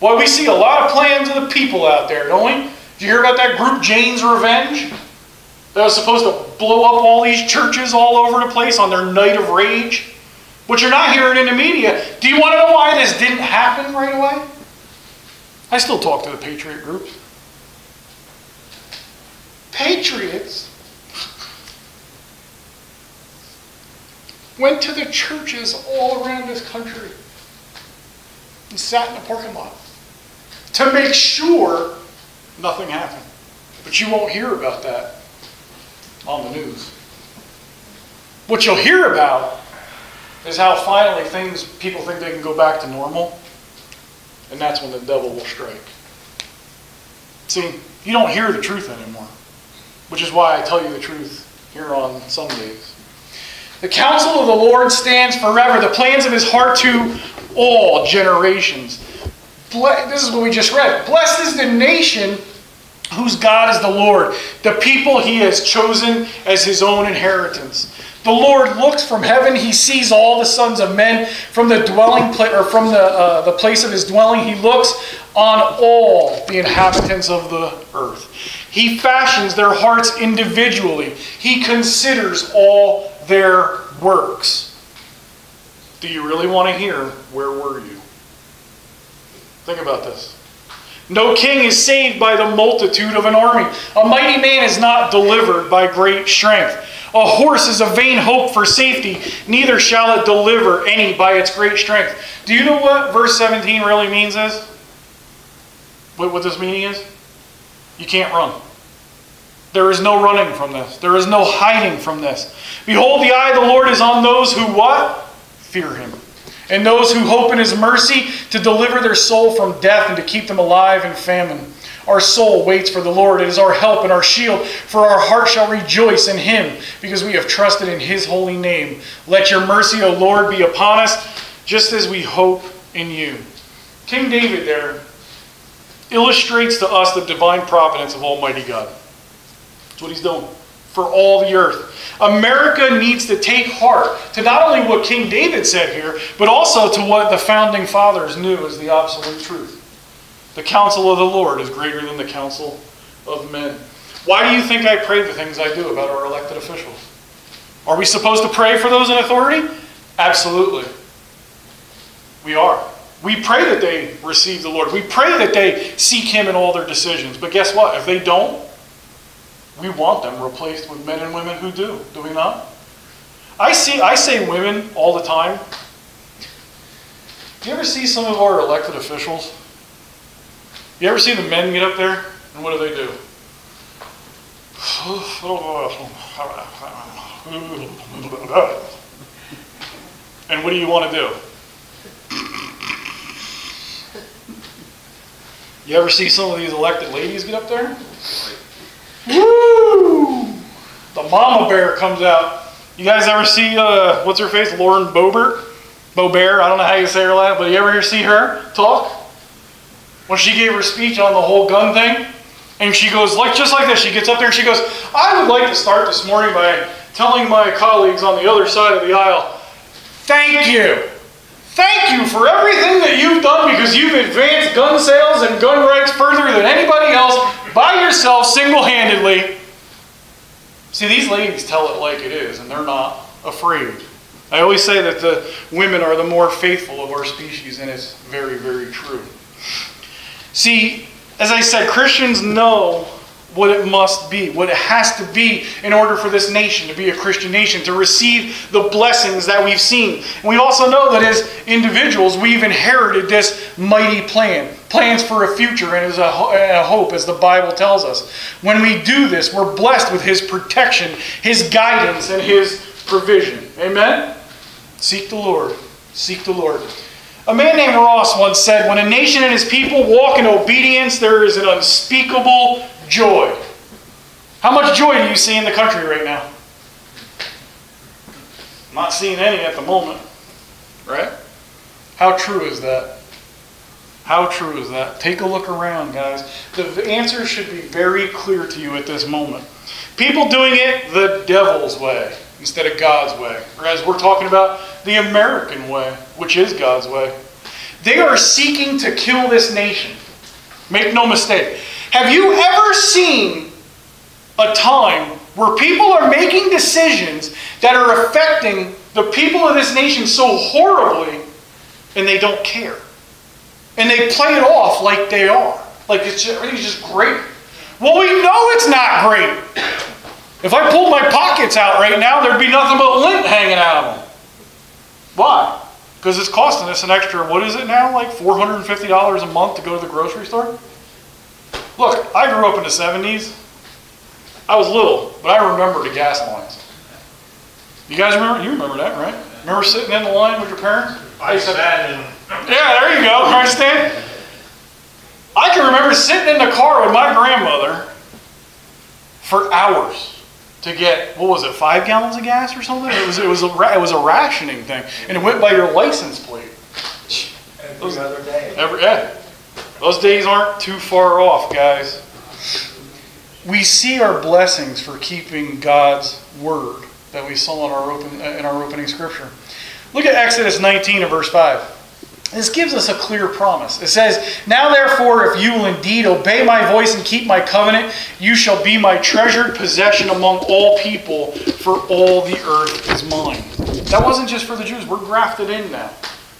Boy, we see a lot of plans of the people out there, don't we? Did you hear about that group, Jane's Revenge? That was supposed to blow up all these churches all over the place on their night of rage? But you're not hearing in the media. Do you want to know why this didn't happen right away? I still talk to the Patriot groups. Patriots went to the churches all around this country and sat in the parking lot to make sure nothing happened. But you won't hear about that on the news. What you'll hear about is how finally things, people think they can go back to normal, and that's when the devil will strike. See, you don't hear the truth anymore, which is why I tell you the truth here on Sundays. The counsel of the Lord stands forever, the plans of his heart to all generations. This is what we just read. Blessed is the nation whose God is the Lord, the people he has chosen as his own inheritance. The Lord looks from heaven; he sees all the sons of men from the dwelling place or from the uh, the place of his dwelling. He looks on all the inhabitants of the earth. He fashions their hearts individually. He considers all their works. Do you really want to hear where were you? Think about this. No king is saved by the multitude of an army. A mighty man is not delivered by great strength. A horse is a vain hope for safety, neither shall it deliver any by its great strength. Do you know what verse 17 really means is? What, what this meaning is? You can't run. There is no running from this. There is no hiding from this. Behold, the eye of the Lord is on those who what? Fear him and those who hope in his mercy to deliver their soul from death and to keep them alive in famine. Our soul waits for the Lord. It is our help and our shield, for our heart shall rejoice in him, because we have trusted in his holy name. Let your mercy, O Lord, be upon us, just as we hope in you. King David there illustrates to us the divine providence of Almighty God. That's what he's doing for all the earth. America needs to take heart to not only what King David said here, but also to what the founding fathers knew as the absolute truth. The counsel of the Lord is greater than the counsel of men. Why do you think I pray the things I do about our elected officials? Are we supposed to pray for those in authority? Absolutely. We are. We pray that they receive the Lord. We pray that they seek Him in all their decisions. But guess what? If they don't, we want them replaced with men and women who do, do we not? I see I say women all the time. Do you ever see some of our elected officials? You ever see the men get up there and what do they do? And what do you want to do? You ever see some of these elected ladies get up there? Woo! The mama bear comes out. You guys ever see, uh, what's her face? Lauren Boebert? Boebert, I don't know how you say her last, but you ever see her talk? When she gave her speech on the whole gun thing, and she goes, like just like this, she gets up there and she goes, I would like to start this morning by telling my colleagues on the other side of the aisle, thank you. Thank you for everything that you've done because you've advanced gun sales and gun rights further than anybody else by yourself, single handedly. See, these ladies tell it like it is, and they're not afraid. I always say that the women are the more faithful of our species, and it's very, very true. See, as I said, Christians know what it must be, what it has to be in order for this nation to be a Christian nation, to receive the blessings that we've seen. And we also know that as individuals, we've inherited this mighty plan plans for a future and as a, a hope, as the Bible tells us. When we do this, we're blessed with His protection, His guidance, and His provision. Amen? Seek the Lord. Seek the Lord. A man named Ross once said, When a nation and his people walk in obedience, there is an unspeakable joy. How much joy do you see in the country right now? not seeing any at the moment, right? How true is that? How true is that? Take a look around, guys. The answer should be very clear to you at this moment. People doing it the devil's way instead of God's way. Or as we're talking about, the American way, which is God's way. They are seeking to kill this nation. Make no mistake. Have you ever seen a time where people are making decisions that are affecting the people of this nation so horribly and they don't care? And they play it off like they are. Like it's just, everything's just great. Well, we know it's not great. If I pulled my pockets out right now, there'd be nothing but lint hanging out of them. Why? Because it's costing us an extra, what is it now, like $450 a month to go to the grocery store? Look, I grew up in the 70s. I was little, but I remember the gas lines. You guys remember? You remember that, right? Remember sitting in the line with your parents? I sat in. Yeah, there you go. Stan? I can remember sitting in the car with my grandmother for hours to get what was it, five gallons of gas or something? It was it was a it was a rationing thing, and it went by your license plate. Every other day. Every, yeah. Those days aren't too far off, guys. We see our blessings for keeping God's word that we saw in our, open, in our opening scripture. Look at Exodus 19 and verse 5. This gives us a clear promise. It says, Now therefore, if you will indeed obey my voice and keep my covenant, you shall be my treasured possession among all people, for all the earth is mine. That wasn't just for the Jews, we're grafted in now.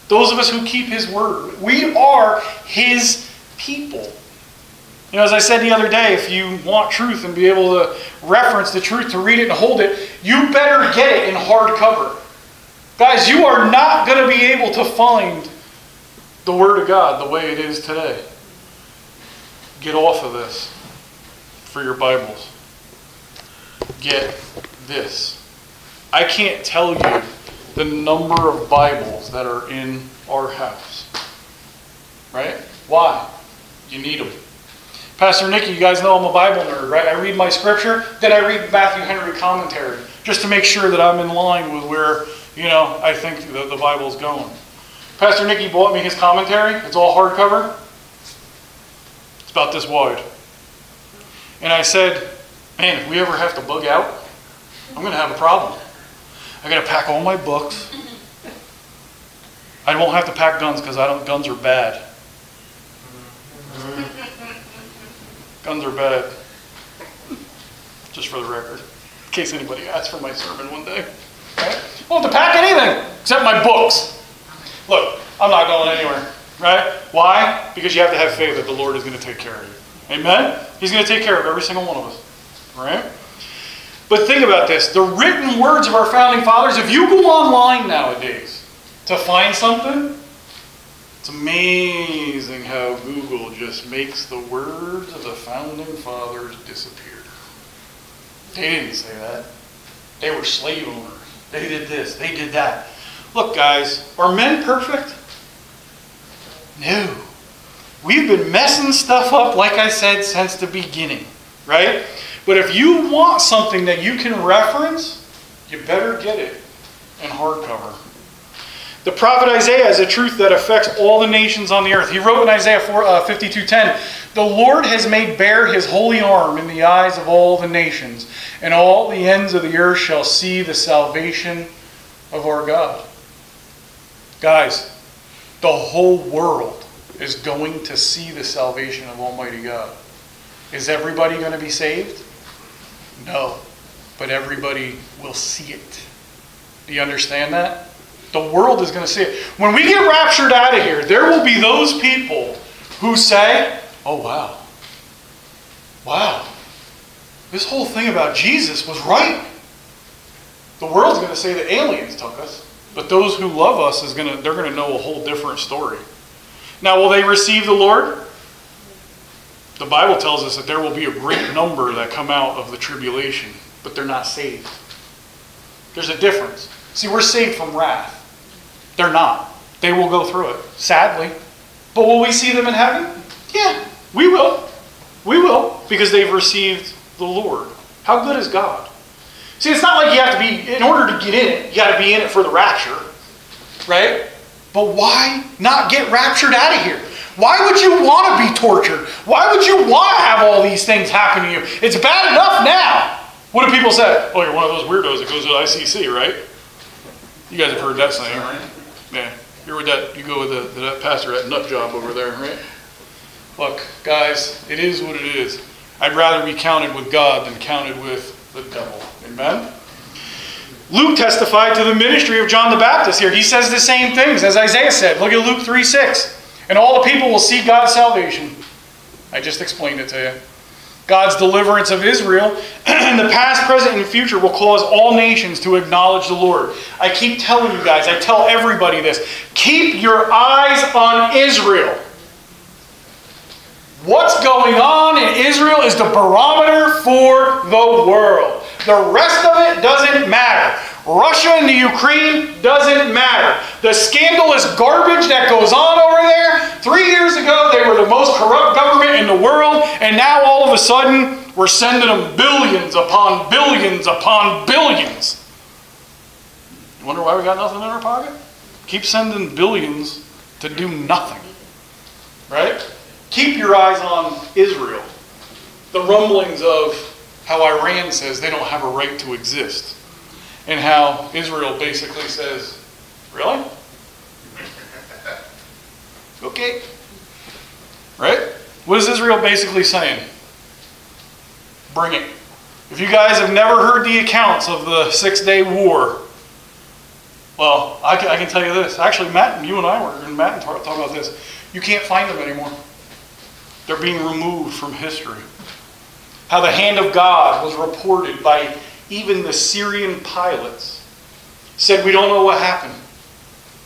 Those of us who keep his word, we are his people. You know, as I said the other day, if you want truth and be able to reference the truth, to read it and hold it, you better get it in hardcover. Guys, you are not going to be able to find the Word of God the way it is today. Get off of this for your Bibles. Get this. I can't tell you the number of Bibles that are in our house. Right? Why? You need them. Pastor Nicky, you guys know I'm a Bible nerd, right? I read my scripture, then I read Matthew Henry commentary, just to make sure that I'm in line with where, you know, I think the, the Bible's going. Pastor Nicky bought me his commentary. It's all hardcover. It's about this wide. And I said, man, if we ever have to bug out, I'm going to have a problem. I got to pack all my books. I won't have to pack guns because I don't. Guns are bad. Guns are bad. Just for the record, in case anybody asks for my sermon one day. Right? I won't have to pack anything except my books. Look, I'm not going anywhere. Right? Why? Because you have to have faith that the Lord is going to take care of you. Amen? He's going to take care of every single one of us. Right? But think about this the written words of our founding fathers, if you go online nowadays to find something, it's amazing how Google just makes the words of the founding fathers disappear. They didn't say that. They were slave owners. They did this, they did that. Look, guys, are men perfect? No. We've been messing stuff up, like I said, since the beginning, right? But if you want something that you can reference, you better get it in hardcover. The prophet Isaiah is a truth that affects all the nations on the earth. He wrote in Isaiah 4, uh, 52.10, The Lord has made bare his holy arm in the eyes of all the nations, and all the ends of the earth shall see the salvation of our God. Guys, the whole world is going to see the salvation of Almighty God. Is everybody going to be saved? No. But everybody will see it. Do you understand that? The world is going to see it. When we get raptured out of here, there will be those people who say, Oh, wow. Wow. This whole thing about Jesus was right. The world's going to say that aliens took us. But those who love us is going to they're going to know a whole different story. Now, will they receive the Lord? The Bible tells us that there will be a great number that come out of the tribulation, but they're not saved. There's a difference. See, we're saved from wrath. They're not. They will go through it, sadly. But will we see them in heaven? Yeah, we will. We will, because they've received the Lord. How good is God? See, it's not like you have to be, in order to get in it, you got to be in it for the rapture, right? But why not get raptured out of here? Why would you want to be tortured? Why would you want to have all these things happen to you? It's bad enough now. What do people say? Oh, you're one of those weirdos that goes to ICC, right? You guys have heard that saying, right? Yeah. You're with that, you go with the, that pastor, that nut job over there, right? Look, guys, it is what it is. I'd rather be counted with God than counted with the devil. Amen? Luke testified to the ministry of John the Baptist here. He says the same things as Isaiah said. Look at Luke 3 6. And all the people will see God's salvation. I just explained it to you. God's deliverance of Israel in the past, present, and future will cause all nations to acknowledge the Lord. I keep telling you guys, I tell everybody this keep your eyes on Israel. What's going on in Israel is the barometer for the world. The rest of it doesn't matter. Russia and the Ukraine doesn't matter. The scandalous garbage that goes on over there, three years ago they were the most corrupt government in the world, and now all of a sudden we're sending them billions upon billions upon billions. You wonder why we got nothing in our pocket? Keep sending billions to do nothing. Right? Keep your eyes on Israel. The rumblings of how Iran says they don't have a right to exist. And how Israel basically says, Really? Okay. Right? What is Israel basically saying? Bring it. If you guys have never heard the accounts of the Six Day War, well, I can, I can tell you this. Actually, Matt, and you and I were, and Matt and talk, talk about this. You can't find them anymore. They're being removed from history. How the hand of God was reported by even the Syrian pilots. Said, We don't know what happened.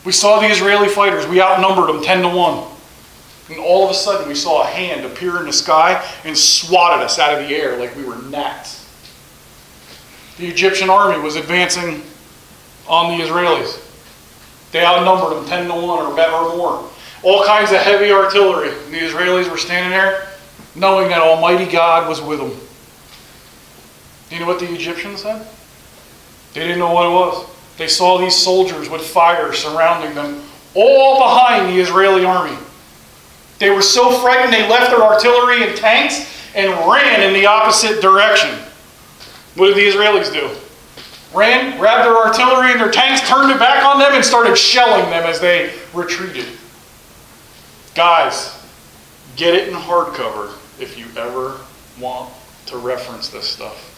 We saw the Israeli fighters, we outnumbered them 10 to 1. And all of a sudden, we saw a hand appear in the sky and swatted us out of the air like we were gnats. The Egyptian army was advancing on the Israelis. They outnumbered them 10 to 1 or better or more. All kinds of heavy artillery. The Israelis were standing there knowing that Almighty God was with them. Do you know what the Egyptians said? They didn't know what it was. They saw these soldiers with fire surrounding them, all behind the Israeli army. They were so frightened they left their artillery and tanks and ran in the opposite direction. What did the Israelis do? Ran, grabbed their artillery and their tanks, turned it back on them, and started shelling them as they retreated. Guys, get it in hardcover if you ever want to reference this stuff.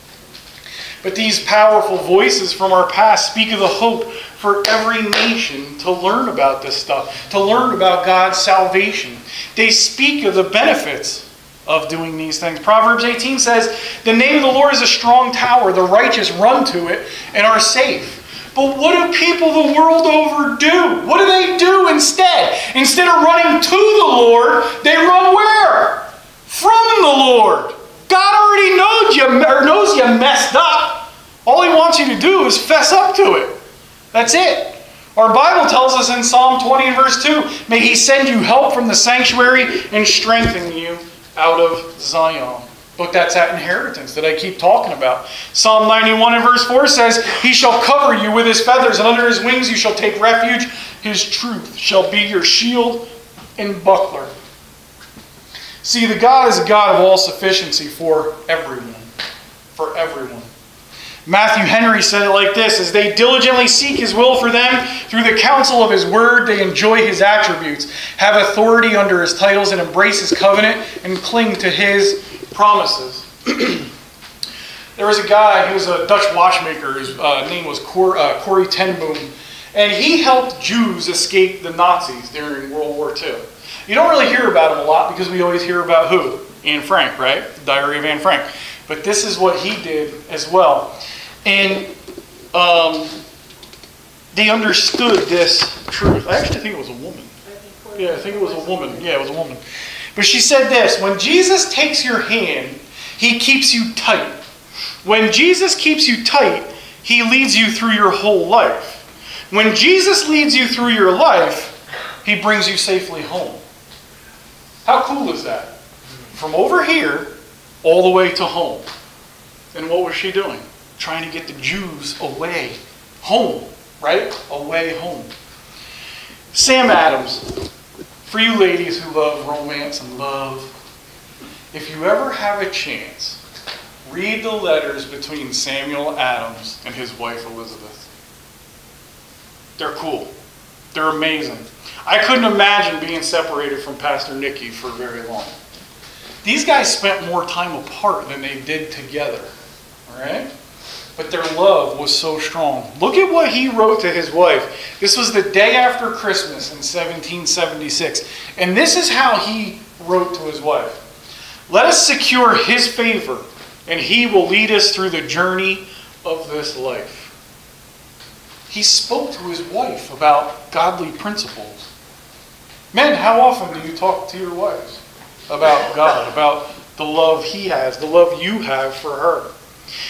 But these powerful voices from our past speak of the hope for every nation to learn about this stuff, to learn about God's salvation. They speak of the benefits of doing these things. Proverbs 18 says, The name of the Lord is a strong tower, the righteous run to it and are safe. But what do people the world over do? What do they do instead? Instead of running to the Lord, they run where? From the Lord. God already knows you, or knows you messed up. All He wants you to do is fess up to it. That's it. Our Bible tells us in Psalm 20 and verse 2 May He send you help from the sanctuary and strengthen you out of Zion. But that's that inheritance that I keep talking about. Psalm 91 and verse 4 says, He shall cover you with his feathers, and under his wings you shall take refuge. His truth shall be your shield and buckler. See, the God is a God of all sufficiency for everyone. For everyone. Matthew Henry said it like this As they diligently seek his will for them, through the counsel of his word, they enjoy his attributes, have authority under his titles, and embrace his covenant, and cling to his promises. there was a guy, he was a Dutch watchmaker, his uh, name was Cor, uh, Corrie ten Boom, and he helped Jews escape the Nazis during World War II. You don't really hear about him a lot because we always hear about who? Anne Frank, right? The Diary of Anne Frank. But this is what he did as well. And um, they understood this truth. I actually think it was a woman. Yeah, I think it was a woman. Yeah, it was a woman. But she said this When Jesus takes your hand, he keeps you tight. When Jesus keeps you tight, he leads you through your whole life. When Jesus leads you through your life, he brings you safely home. How cool is that? From over here all the way to home. And what was she doing? Trying to get the Jews away, home, right? Away home. Sam Adams, for you ladies who love romance and love, if you ever have a chance, read the letters between Samuel Adams and his wife Elizabeth. They're cool. They're amazing. I couldn't imagine being separated from Pastor Nicky for very long. These guys spent more time apart than they did together. All right? But their love was so strong. Look at what he wrote to his wife. This was the day after Christmas in 1776. And this is how he wrote to his wife Let us secure his favor, and he will lead us through the journey of this life. He spoke to his wife about godly principles. Men, how often do you talk to your wives about God, about the love He has, the love you have for her?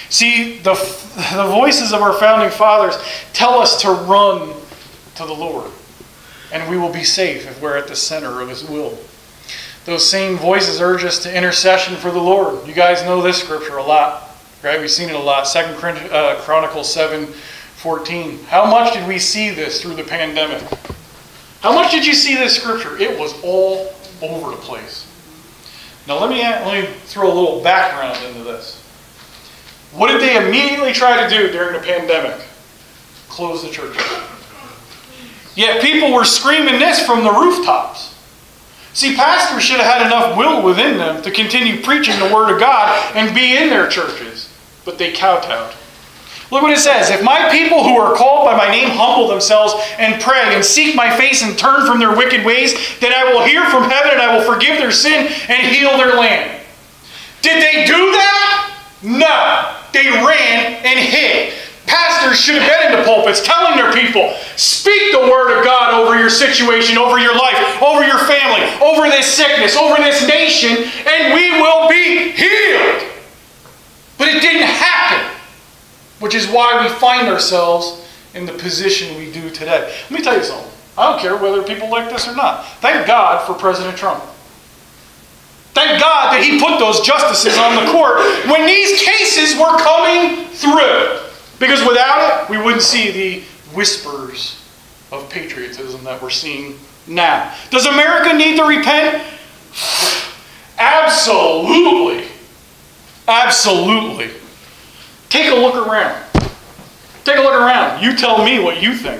See, the, the voices of our founding fathers tell us to run to the Lord, and we will be safe if we're at the center of His will. Those same voices urge us to intercession for the Lord. You guys know this scripture a lot, right? We've seen it a lot. Second uh, Chronicles 7 14. How much did we see this through the pandemic? How much did you see this scripture? It was all over the place. Now let me let me throw a little background into this. What did they immediately try to do during the pandemic? Close the churches. Yet people were screaming this from the rooftops. See, pastors should have had enough will within them to continue preaching the Word of God and be in their churches, but they kowtowed. Look what it says. If my people who are called by my name humble themselves and pray and seek my face and turn from their wicked ways, then I will hear from heaven and I will forgive their sin and heal their land. Did they do that? No. They ran and hid. Pastors should have been in the pulpits telling their people, speak the word of God over your situation, over your life, over your family, over this sickness, over this nation, and we will be healed. But it didn't happen which is why we find ourselves in the position we do today. Let me tell you something. I don't care whether people like this or not. Thank God for President Trump. Thank God that he put those justices on the court when these cases were coming through. Because without it, we wouldn't see the whispers of patriotism that we're seeing now. Does America need to repent? Absolutely. Absolutely. Take a look around. Take a look around. You tell me what you think.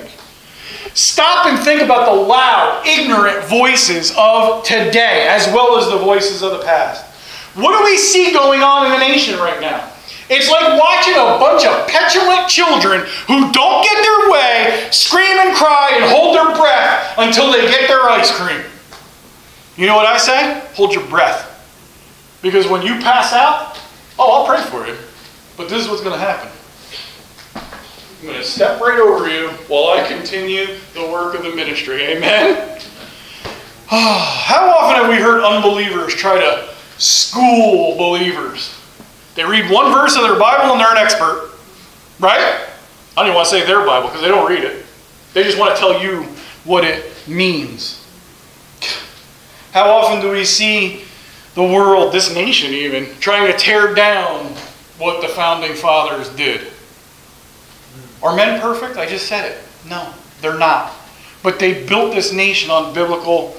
Stop and think about the loud, ignorant voices of today as well as the voices of the past. What do we see going on in the nation right now? It's like watching a bunch of petulant children who don't get their way scream and cry and hold their breath until they get their ice cream. You know what I say? Hold your breath. Because when you pass out, oh, I'll pray for you. But this is what's going to happen. I'm going to step right over you while I continue the work of the ministry. Amen? How often have we heard unbelievers try to school believers? They read one verse of their Bible and they're an expert, right? I don't even want to say their Bible because they don't read it. They just want to tell you what it means. How often do we see the world, this nation even, trying to tear down what the founding fathers did? Are men perfect? I just said it. No, they're not. But they built this nation on biblical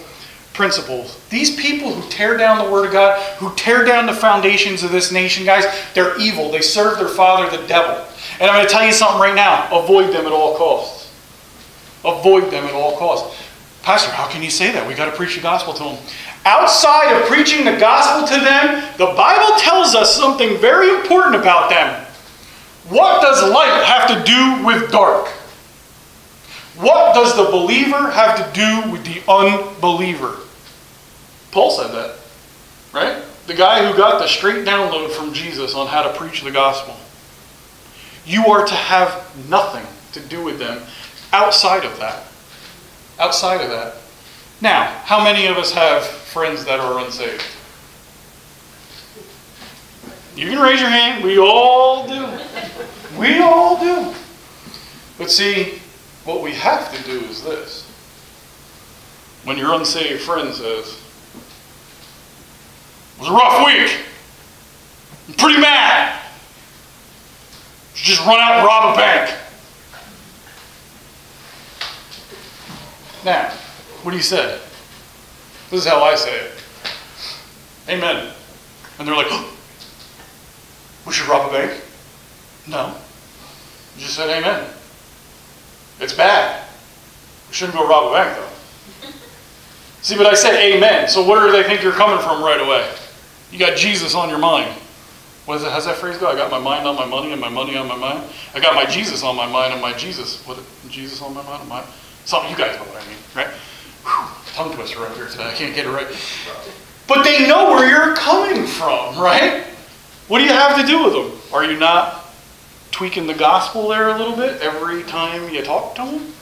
principles. These people who tear down the Word of God, who tear down the foundations of this nation, guys, they're evil. They serve their father, the devil. And I'm going to tell you something right now avoid them at all costs. Avoid them at all costs. Pastor, how can you say that? We've got to preach the gospel to them. Outside of preaching the gospel to them, the Bible tells us something very important about them. What does light have to do with dark? What does the believer have to do with the unbeliever? Paul said that, right? The guy who got the straight download from Jesus on how to preach the gospel. You are to have nothing to do with them outside of that. Outside of that. Now, how many of us have friends that are unsaved? You can raise your hand. We all do. We all do. But see, what we have to do is this. When your unsaved friend says, It was a rough week. I'm pretty mad. Just run out and rob a bank. Now, what do you say? This is how I say it. Amen. And they're like, oh, we should rob a bank? No. You just said amen. It's bad. We shouldn't go rob a bank, though. See, but I said amen. So where do they think you're coming from right away? You got Jesus on your mind. What is it? How's that phrase go? I got my mind on my money and my money on my mind. I got my Jesus on my mind and my Jesus. What? Jesus on my mind and my. Something you guys know what I mean, right? Tongue twister right here today. I can't get it right. But they know where you're coming from, right? What do you have to do with them? Are you not tweaking the gospel there a little bit every time you talk to them?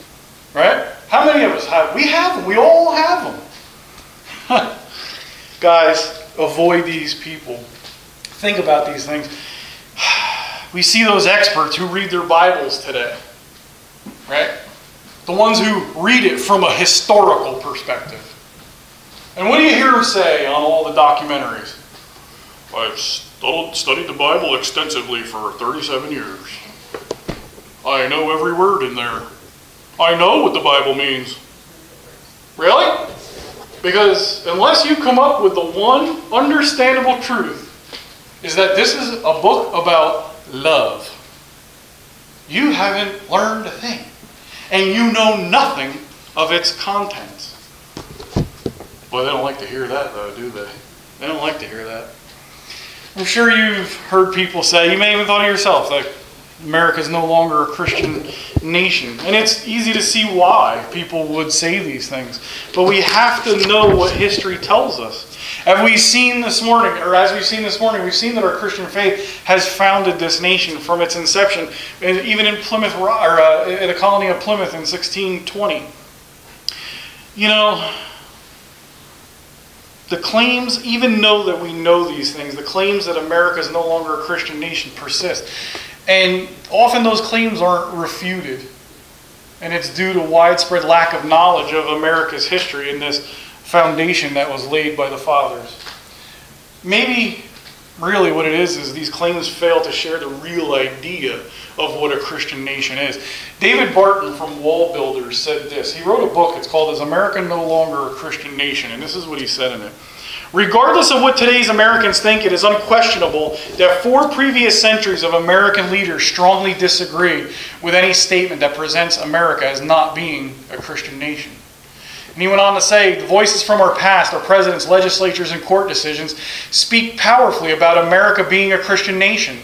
Right? How many of us have? We have them. We all have them. Guys, avoid these people. Think about these things. We see those experts who read their Bibles today, right? The ones who read it from a historical perspective. And what do you hear them say on all the documentaries? I've studied the Bible extensively for 37 years. I know every word in there. I know what the Bible means. Really? Because unless you come up with the one understandable truth, is that this is a book about love. You haven't learned a thing, and you know nothing of its contents. Well, they don't like to hear that, though, do they? They don't like to hear that. I'm sure you've heard people say, you may even thought of yourself, that America is no longer a Christian nation. And it's easy to see why people would say these things. But we have to know what history tells us. Have we seen this morning, or as we've seen this morning, we've seen that our Christian faith has founded this nation from its inception, even in Plymouth, or uh, in the colony of Plymouth in 1620. You know, the claims, even though that we know these things, the claims that America is no longer a Christian nation persist. And often those claims aren't refuted. And it's due to widespread lack of knowledge of America's history in this foundation that was laid by the fathers. Maybe really what it is is these claims fail to share the real idea of what a Christian nation is. David Barton from Wall Builders said this. He wrote a book, it's called Is America No Longer a Christian Nation? And this is what he said in it. Regardless of what today's Americans think, it is unquestionable that four previous centuries of American leaders strongly disagree with any statement that presents America as not being a Christian nation. And he went on to say, the voices from our past, our presidents, legislatures, and court decisions speak powerfully about America being a Christian nation.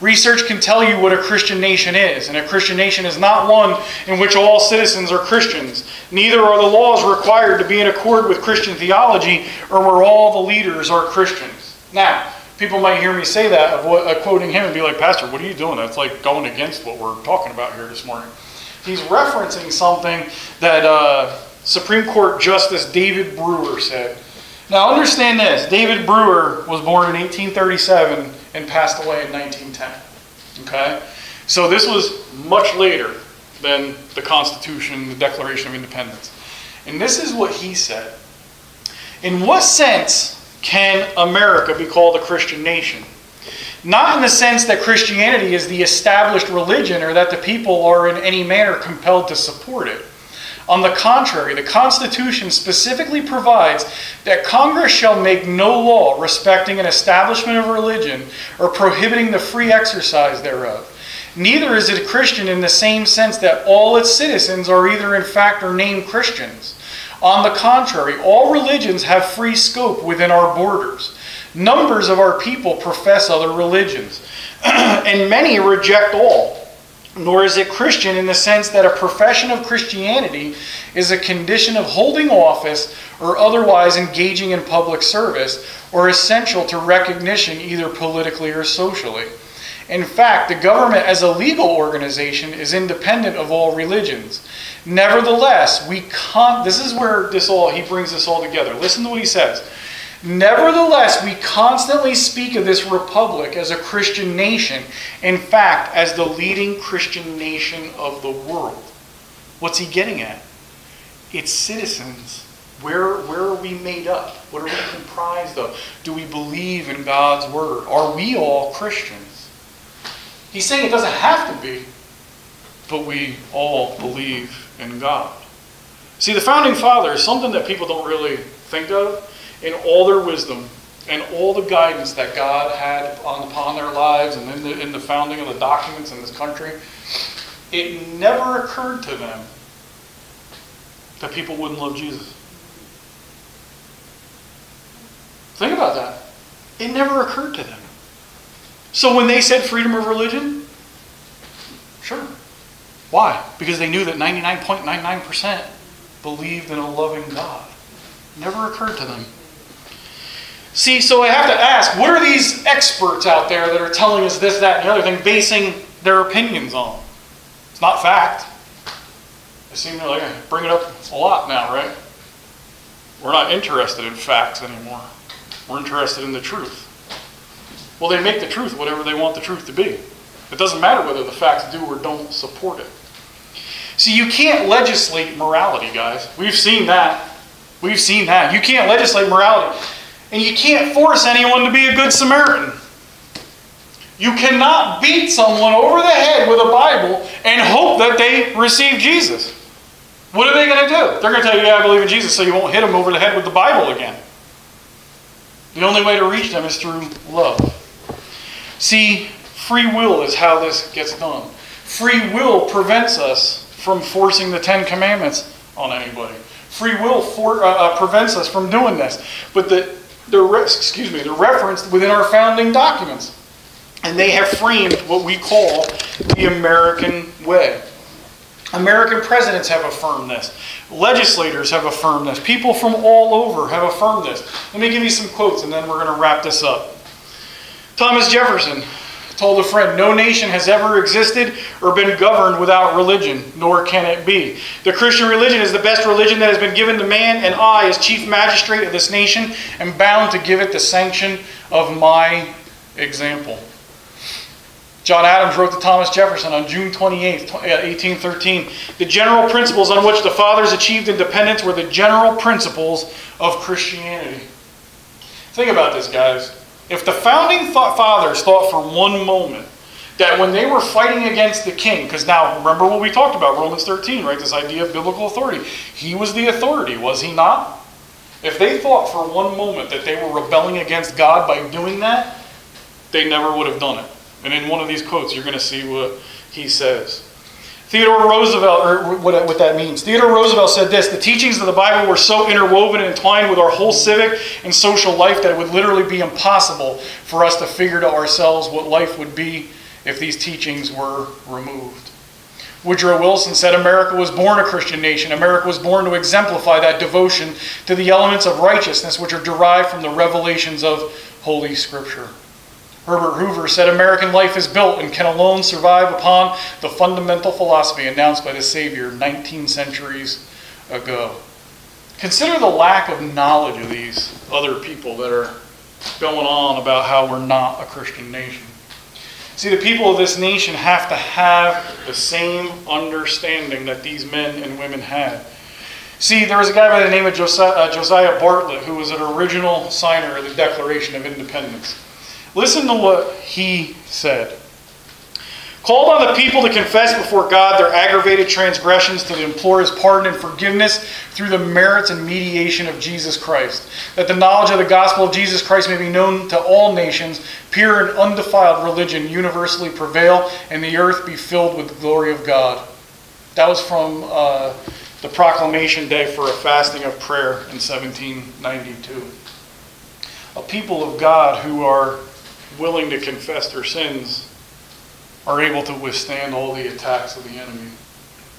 Research can tell you what a Christian nation is, and a Christian nation is not one in which all citizens are Christians. Neither are the laws required to be in accord with Christian theology or where all the leaders are Christians. Now, people might hear me say that, of what, uh, quoting him, and be like, Pastor, what are you doing? That's like going against what we're talking about here this morning. He's referencing something that uh, Supreme Court Justice David Brewer said. Now, understand this David Brewer was born in 1837 and passed away in 1910. Okay? So this was much later than the Constitution, the Declaration of Independence. And this is what he said In what sense can America be called a Christian nation? Not in the sense that Christianity is the established religion or that the people are in any manner compelled to support it. On the contrary, the Constitution specifically provides that Congress shall make no law respecting an establishment of religion or prohibiting the free exercise thereof. Neither is it a Christian in the same sense that all its citizens are either in fact or named Christians. On the contrary, all religions have free scope within our borders. Numbers of our people profess other religions, and many reject all nor is it Christian in the sense that a profession of Christianity is a condition of holding office or otherwise engaging in public service or essential to recognition either politically or socially. In fact, the government as a legal organization is independent of all religions. Nevertheless, we con- this is where this all he brings this all together. Listen to what he says. Nevertheless, we constantly speak of this republic as a Christian nation, in fact, as the leading Christian nation of the world. What's he getting at? Its citizens. Where, where are we made up? What are we comprised of? Do we believe in God's word? Are we all Christians? He's saying it doesn't have to be, but we all believe in God. See, the founding fathers, something that people don't really think of, in all their wisdom and all the guidance that God had on, upon their lives and in the, in the founding of the documents in this country, it never occurred to them that people wouldn't love Jesus. Think about that. It never occurred to them. So when they said freedom of religion, sure. Why? Because they knew that 99.99% believed in a loving God. Never occurred to them. See, so I have to ask what are these experts out there that are telling us this, that, and the other thing, basing their opinions on? It's not fact. They seem to like bring it up a lot now, right? We're not interested in facts anymore. We're interested in the truth. Well, they make the truth whatever they want the truth to be. It doesn't matter whether the facts do or don't support it. See, you can't legislate morality, guys. We've seen that. We've seen that. You can't legislate morality. And you can't force anyone to be a good Samaritan. You cannot beat someone over the head with a Bible and hope that they receive Jesus. What are they going to do? They're going to tell you, yeah, I believe in Jesus, so you won't hit them over the head with the Bible again. The only way to reach them is through love. See, free will is how this gets done. Free will prevents us from forcing the Ten Commandments on anybody. Free will for, uh, uh, prevents us from doing this. But the, the re- excuse me, they're referenced within our founding documents. And they have framed what we call the American way. American presidents have affirmed this. Legislators have affirmed this. People from all over have affirmed this. Let me give you some quotes and then we're going to wrap this up. Thomas Jefferson told a friend, No nation has ever existed or been governed without religion, nor can it be. The Christian religion is the best religion that has been given to man, and I, as chief magistrate of this nation, am bound to give it the sanction of my example. John Adams wrote to Thomas Jefferson on June 28, 1813 uh, The general principles on which the fathers achieved independence were the general principles of Christianity. Think about this, guys. If the founding fathers thought for one moment that when they were fighting against the king, because now remember what we talked about, Romans 13, right? This idea of biblical authority. He was the authority, was he not? If they thought for one moment that they were rebelling against God by doing that, they never would have done it. And in one of these quotes, you're going to see what he says. Theodore Roosevelt, or what, what that means. Theodore Roosevelt said this The teachings of the Bible were so interwoven and entwined with our whole civic and social life that it would literally be impossible for us to figure to ourselves what life would be if these teachings were removed. Woodrow Wilson said America was born a Christian nation. America was born to exemplify that devotion to the elements of righteousness which are derived from the revelations of Holy Scripture. Herbert Hoover said American life is built and can alone survive upon the fundamental philosophy announced by the Savior 19 centuries ago. Consider the lack of knowledge of these other people that are going on about how we're not a Christian nation. See, the people of this nation have to have the same understanding that these men and women had. See, there was a guy by the name of Josiah, uh, Bartlett who was an original signer of the Declaration of Independence. Listen to what he said. Called on the people to confess before God their aggravated transgressions, to implore his pardon and forgiveness through the merits and mediation of Jesus Christ, that the knowledge of the gospel of Jesus Christ may be known to all nations, pure and undefiled religion universally prevail, and the earth be filled with the glory of God. That was from uh, the proclamation day for a fasting of prayer in 1792. A people of God who are willing to confess their sins are able to withstand all the attacks of the enemy.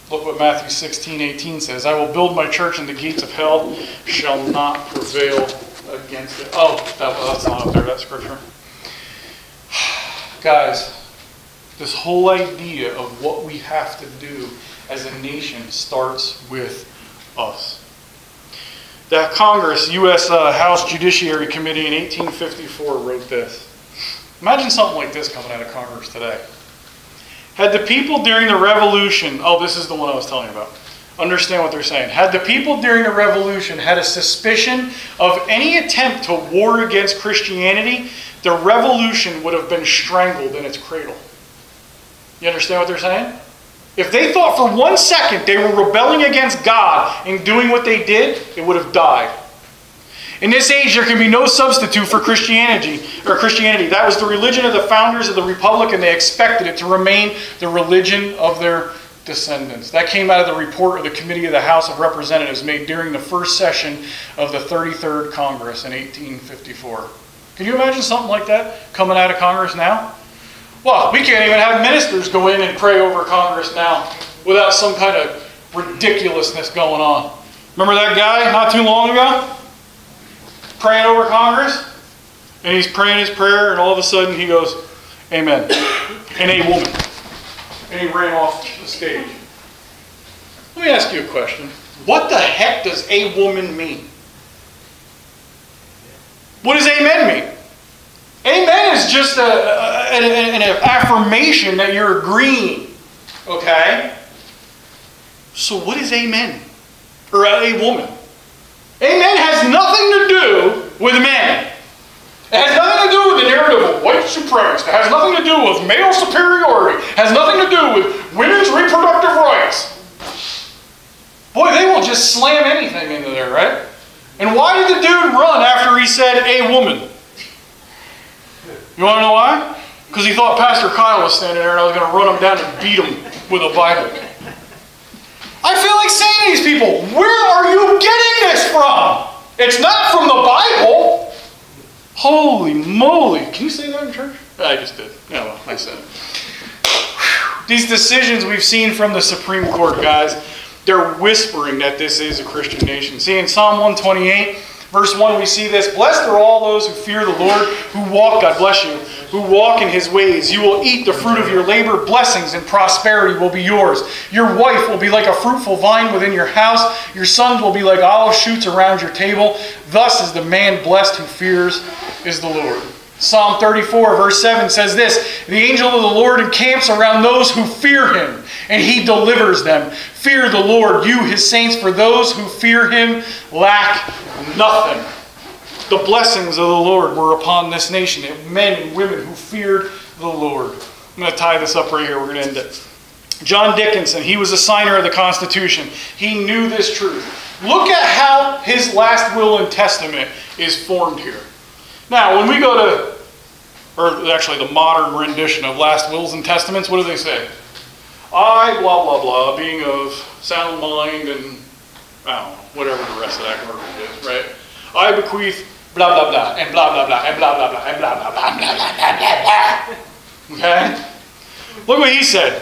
Look what Matthew 16, 18 says. I will build my church, and the gates of hell shall not prevail against it. Oh, that, that's not up there, that scripture. Guys, this whole idea of what we have to do as a nation starts with us. That Congress, U.S. Uh, House Judiciary Committee in 1854 wrote this. Imagine something like this coming out of Congress today. Had the people during the revolution, oh, this is the one I was telling you about. Understand what they're saying. Had the people during the revolution had a suspicion of any attempt to war against Christianity, the revolution would have been strangled in its cradle. You understand what they're saying? If they thought for one second they were rebelling against God and doing what they did, it would have died. In this age, there can be no substitute for Christianity or Christianity. That was the religion of the founders of the republic, and they expected it to remain the religion of their descendants. That came out of the report of the Committee of the House of Representatives made during the first session of the 33rd Congress in 1854. Can you imagine something like that coming out of Congress now? Well, we can't even have ministers go in and pray over Congress now without some kind of ridiculousness going on. Remember that guy not too long ago? Praying over Congress, and he's praying his prayer, and all of a sudden he goes, Amen. And a woman. And he ran off the stage. Let me ask you a question. What the heck does a woman mean? What does amen mean? Amen is just a, a, an, an affirmation that you're agreeing. Okay? So, what is amen? Or a woman? Amen has nothing to do with men. It has nothing to do with the narrative of white supremacy. It has nothing to do with male superiority. It has nothing to do with women's reproductive rights. Boy, they will just slam anything into there, right? And why did the dude run after he said a woman? You want to know why? Because he thought Pastor Kyle was standing there and I was going to run him down and beat him with a Bible. I feel like saying to these people, where are you getting this from? It's not from the Bible. Holy moly. Can you say that in church? I just did. Yeah, well, I said it. These decisions we've seen from the Supreme Court, guys, they're whispering that this is a Christian nation. See, in Psalm 128, verse 1, we see this Blessed are all those who fear the Lord, who walk, God bless you, who walk in his ways. You will eat the fruit of your labor. Blessings and prosperity will be yours. Your wife will be like a fruitful vine within your house. Your sons will be like olive shoots around your table. Thus is the man blessed who fears is the Lord. Psalm 34, verse 7 says this The angel of the Lord encamps around those who fear him, and he delivers them. Fear the Lord, you his saints, for those who fear him lack nothing. The blessings of the Lord were upon this nation, and men and women who feared the Lord. I'm going to tie this up right here. We're going to end it. John Dickinson, he was a signer of the Constitution. He knew this truth. Look at how his last will and testament is formed here. Now, when we go to, or actually the modern rendition of last wills and testaments, what do they say? I, blah, blah, blah, being of sound mind and, I don't know, whatever the rest of that verbiage is, right? I bequeath blah, blah, blah, and blah, blah, blah, and blah, blah, blah, and blah, blah, blah, blah, blah, blah, blah, blah. Okay? Look what he said.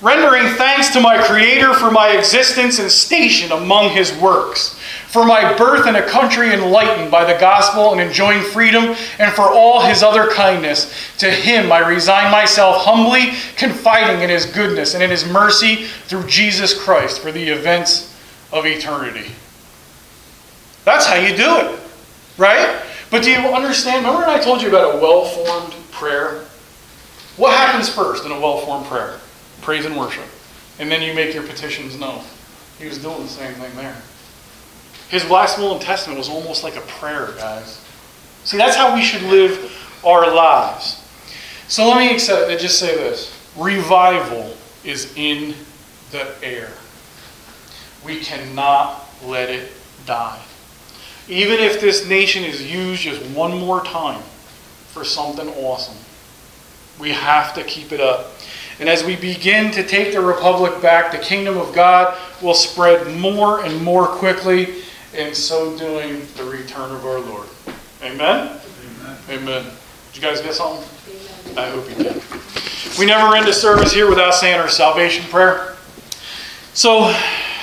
Rendering thanks to my Creator for my existence and station among his works for my birth in a country enlightened by the gospel and enjoying freedom, and for all his other kindness. To him I resign myself humbly, confiding in his goodness and in his mercy through Jesus Christ for the events of eternity. That's how you do it, right? But do you understand? Remember when I told you about a well formed prayer? What happens first in a well formed prayer? Praise and worship. And then you make your petitions known. He was doing the same thing there. His last will and testament was almost like a prayer, guys. See, that's how we should live our lives. So let me accept, uh, just say this revival is in the air. We cannot let it die. Even if this nation is used just one more time for something awesome, we have to keep it up. And as we begin to take the republic back, the kingdom of God will spread more and more quickly in so doing the return of our Lord. Amen? Amen. Amen. Did you guys get something? Amen. I hope you did. We never end a service here without saying our salvation prayer. So,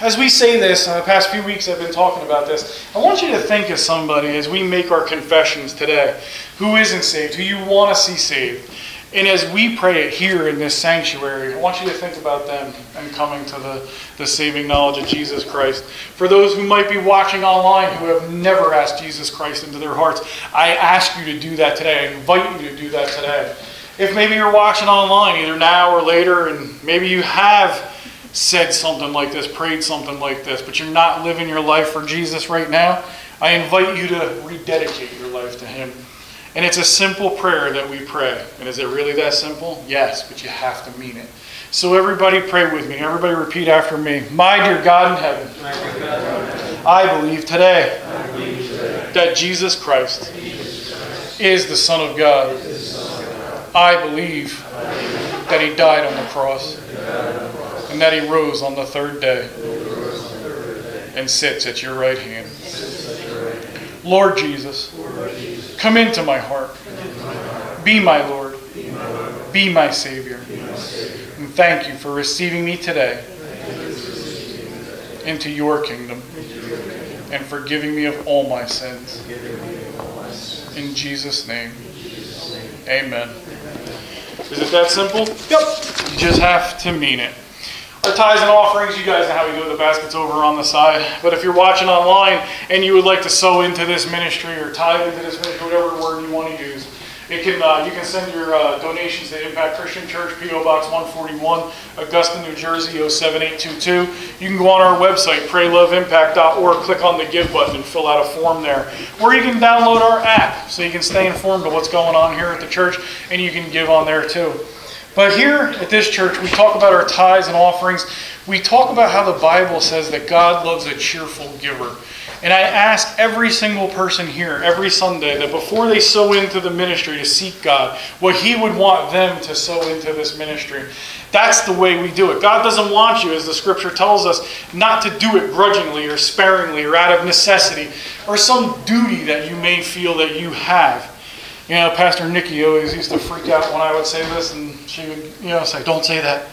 as we say this, in the past few weeks I've been talking about this, I want you to think of somebody as we make our confessions today who isn't saved, who you want to see saved. And as we pray it here in this sanctuary, I want you to think about them and coming to the, the saving knowledge of Jesus Christ. For those who might be watching online who have never asked Jesus Christ into their hearts, I ask you to do that today. I invite you to do that today. If maybe you're watching online, either now or later, and maybe you have said something like this, prayed something like this, but you're not living your life for Jesus right now, I invite you to rededicate your life to Him. And it's a simple prayer that we pray. And is it really that simple? Yes, but you have to mean it. So everybody pray with me. Everybody repeat after me. My dear God in heaven, I believe today that Jesus Christ is the Son of God. I believe that he died on the cross and that he rose on the third day and sits at your right hand. Lord Jesus, Come into my heart. Be my Lord. Be my Savior. And thank you for receiving me today into your kingdom and forgiving me of all my sins. In Jesus' name. Amen. Is it that simple? Yep. You just have to mean it. Our tithes and offerings, you guys know how we do. The basket's over on the side. But if you're watching online and you would like to sow into this ministry or tithe into this ministry, whatever word you want to use, it can uh, you can send your uh, donations to Impact Christian Church, P.O. Box 141, Augusta, New Jersey 07822. You can go on our website, prayloveimpact.org, click on the Give button and fill out a form there. Or you can download our app so you can stay informed of what's going on here at the church and you can give on there too. But here at this church, we talk about our tithes and offerings. We talk about how the Bible says that God loves a cheerful giver. And I ask every single person here every Sunday that before they sow into the ministry to seek God, what He would want them to sow into this ministry. That's the way we do it. God doesn't want you, as the scripture tells us, not to do it grudgingly or sparingly or out of necessity or some duty that you may feel that you have. You know, Pastor Nikki always used to freak out when I would say this, and she would, you know, say, Don't say that.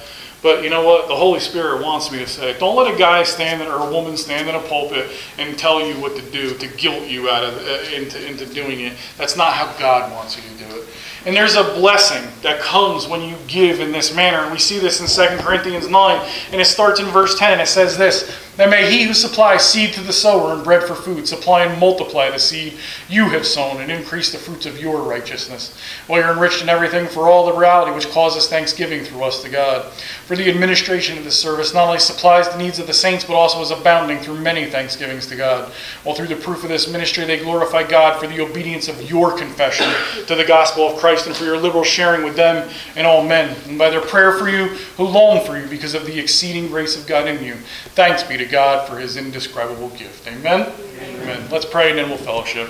But you know what? The Holy Spirit wants me to say, don't let a guy stand in, or a woman stand in a pulpit and tell you what to do, to guilt you out of uh, into, into doing it. That's not how God wants you to do it. And there's a blessing that comes when you give in this manner. And we see this in 2 Corinthians 9. And it starts in verse 10. And it says this That may he who supplies seed to the sower and bread for food supply and multiply the seed you have sown and increase the fruits of your righteousness, while you're enriched in everything for all the reality which causes thanksgiving through us to God. For the administration of this service not only supplies the needs of the saints, but also is abounding through many thanksgivings to God. While through the proof of this ministry they glorify God for the obedience of your confession to the gospel of Christ and for your liberal sharing with them and all men, and by their prayer for you who long for you because of the exceeding grace of God in you. Thanks be to God for his indescribable gift. Amen. Amen. Amen. Let's pray and then we'll fellowship.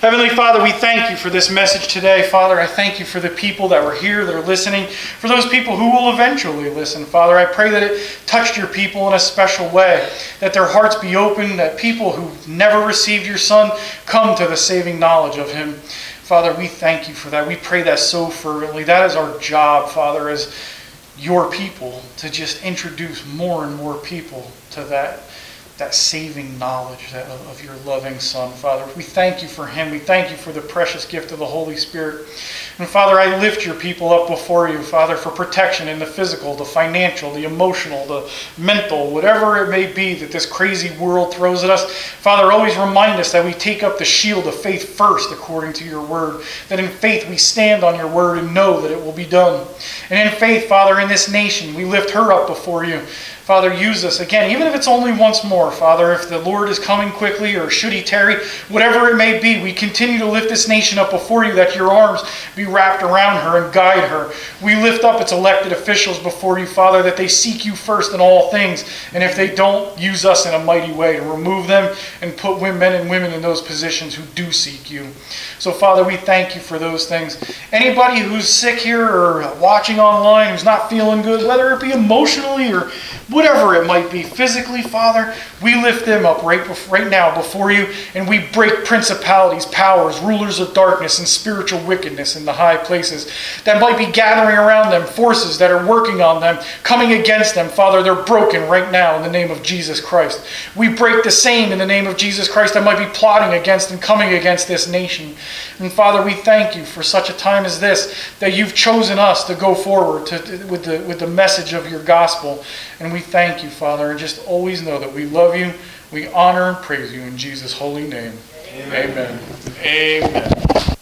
Heavenly Father, we thank you for this message today. Father, I thank you for the people that were here, that are listening, for those people who will eventually listen. Father, I pray that it touched your people in a special way, that their hearts be open, that people who never received your Son come to the saving knowledge of him. Father, we thank you for that. We pray that so fervently. That is our job, Father, as your people, to just introduce more and more people to that that saving knowledge of your loving Son, Father. We thank you for him. We thank you for the precious gift of the Holy Spirit. And Father, I lift your people up before you, Father, for protection in the physical, the financial, the emotional, the mental, whatever it may be that this crazy world throws at us. Father, always remind us that we take up the shield of faith first, according to your word. That in faith we stand on your word and know that it will be done. And in faith, Father, in this nation, we lift her up before you. Father, use us again, even if it's only once more, Father, if the Lord is coming quickly or should he tarry, whatever it may be, we continue to lift this nation up before you that your arms be wrapped around her and guide her. We lift up its elected officials before you, Father, that they seek you first in all things. And if they don't, use us in a mighty way to remove them and put men and women in those positions who do seek you. So, Father, we thank you for those things. Anybody who's sick here or watching online who's not feeling good, whether it be emotionally or whatever it might be, physically, Father, we lift them up right, right now before you, and we break principalities, powers, rulers of darkness, and spiritual wickedness in the high places that might be gathering around them, forces that are working on them, coming against them. Father, they're broken right now in the name of Jesus Christ. We break the same in the name of Jesus Christ that might be plotting against and coming against this nation. And Father, we thank you for such a time as this that you've chosen us to go forward to, with, the, with the message of your gospel. And we thank you, Father, and just always know that we love you, we honor and praise you in Jesus' holy name. Amen. Amen. Amen.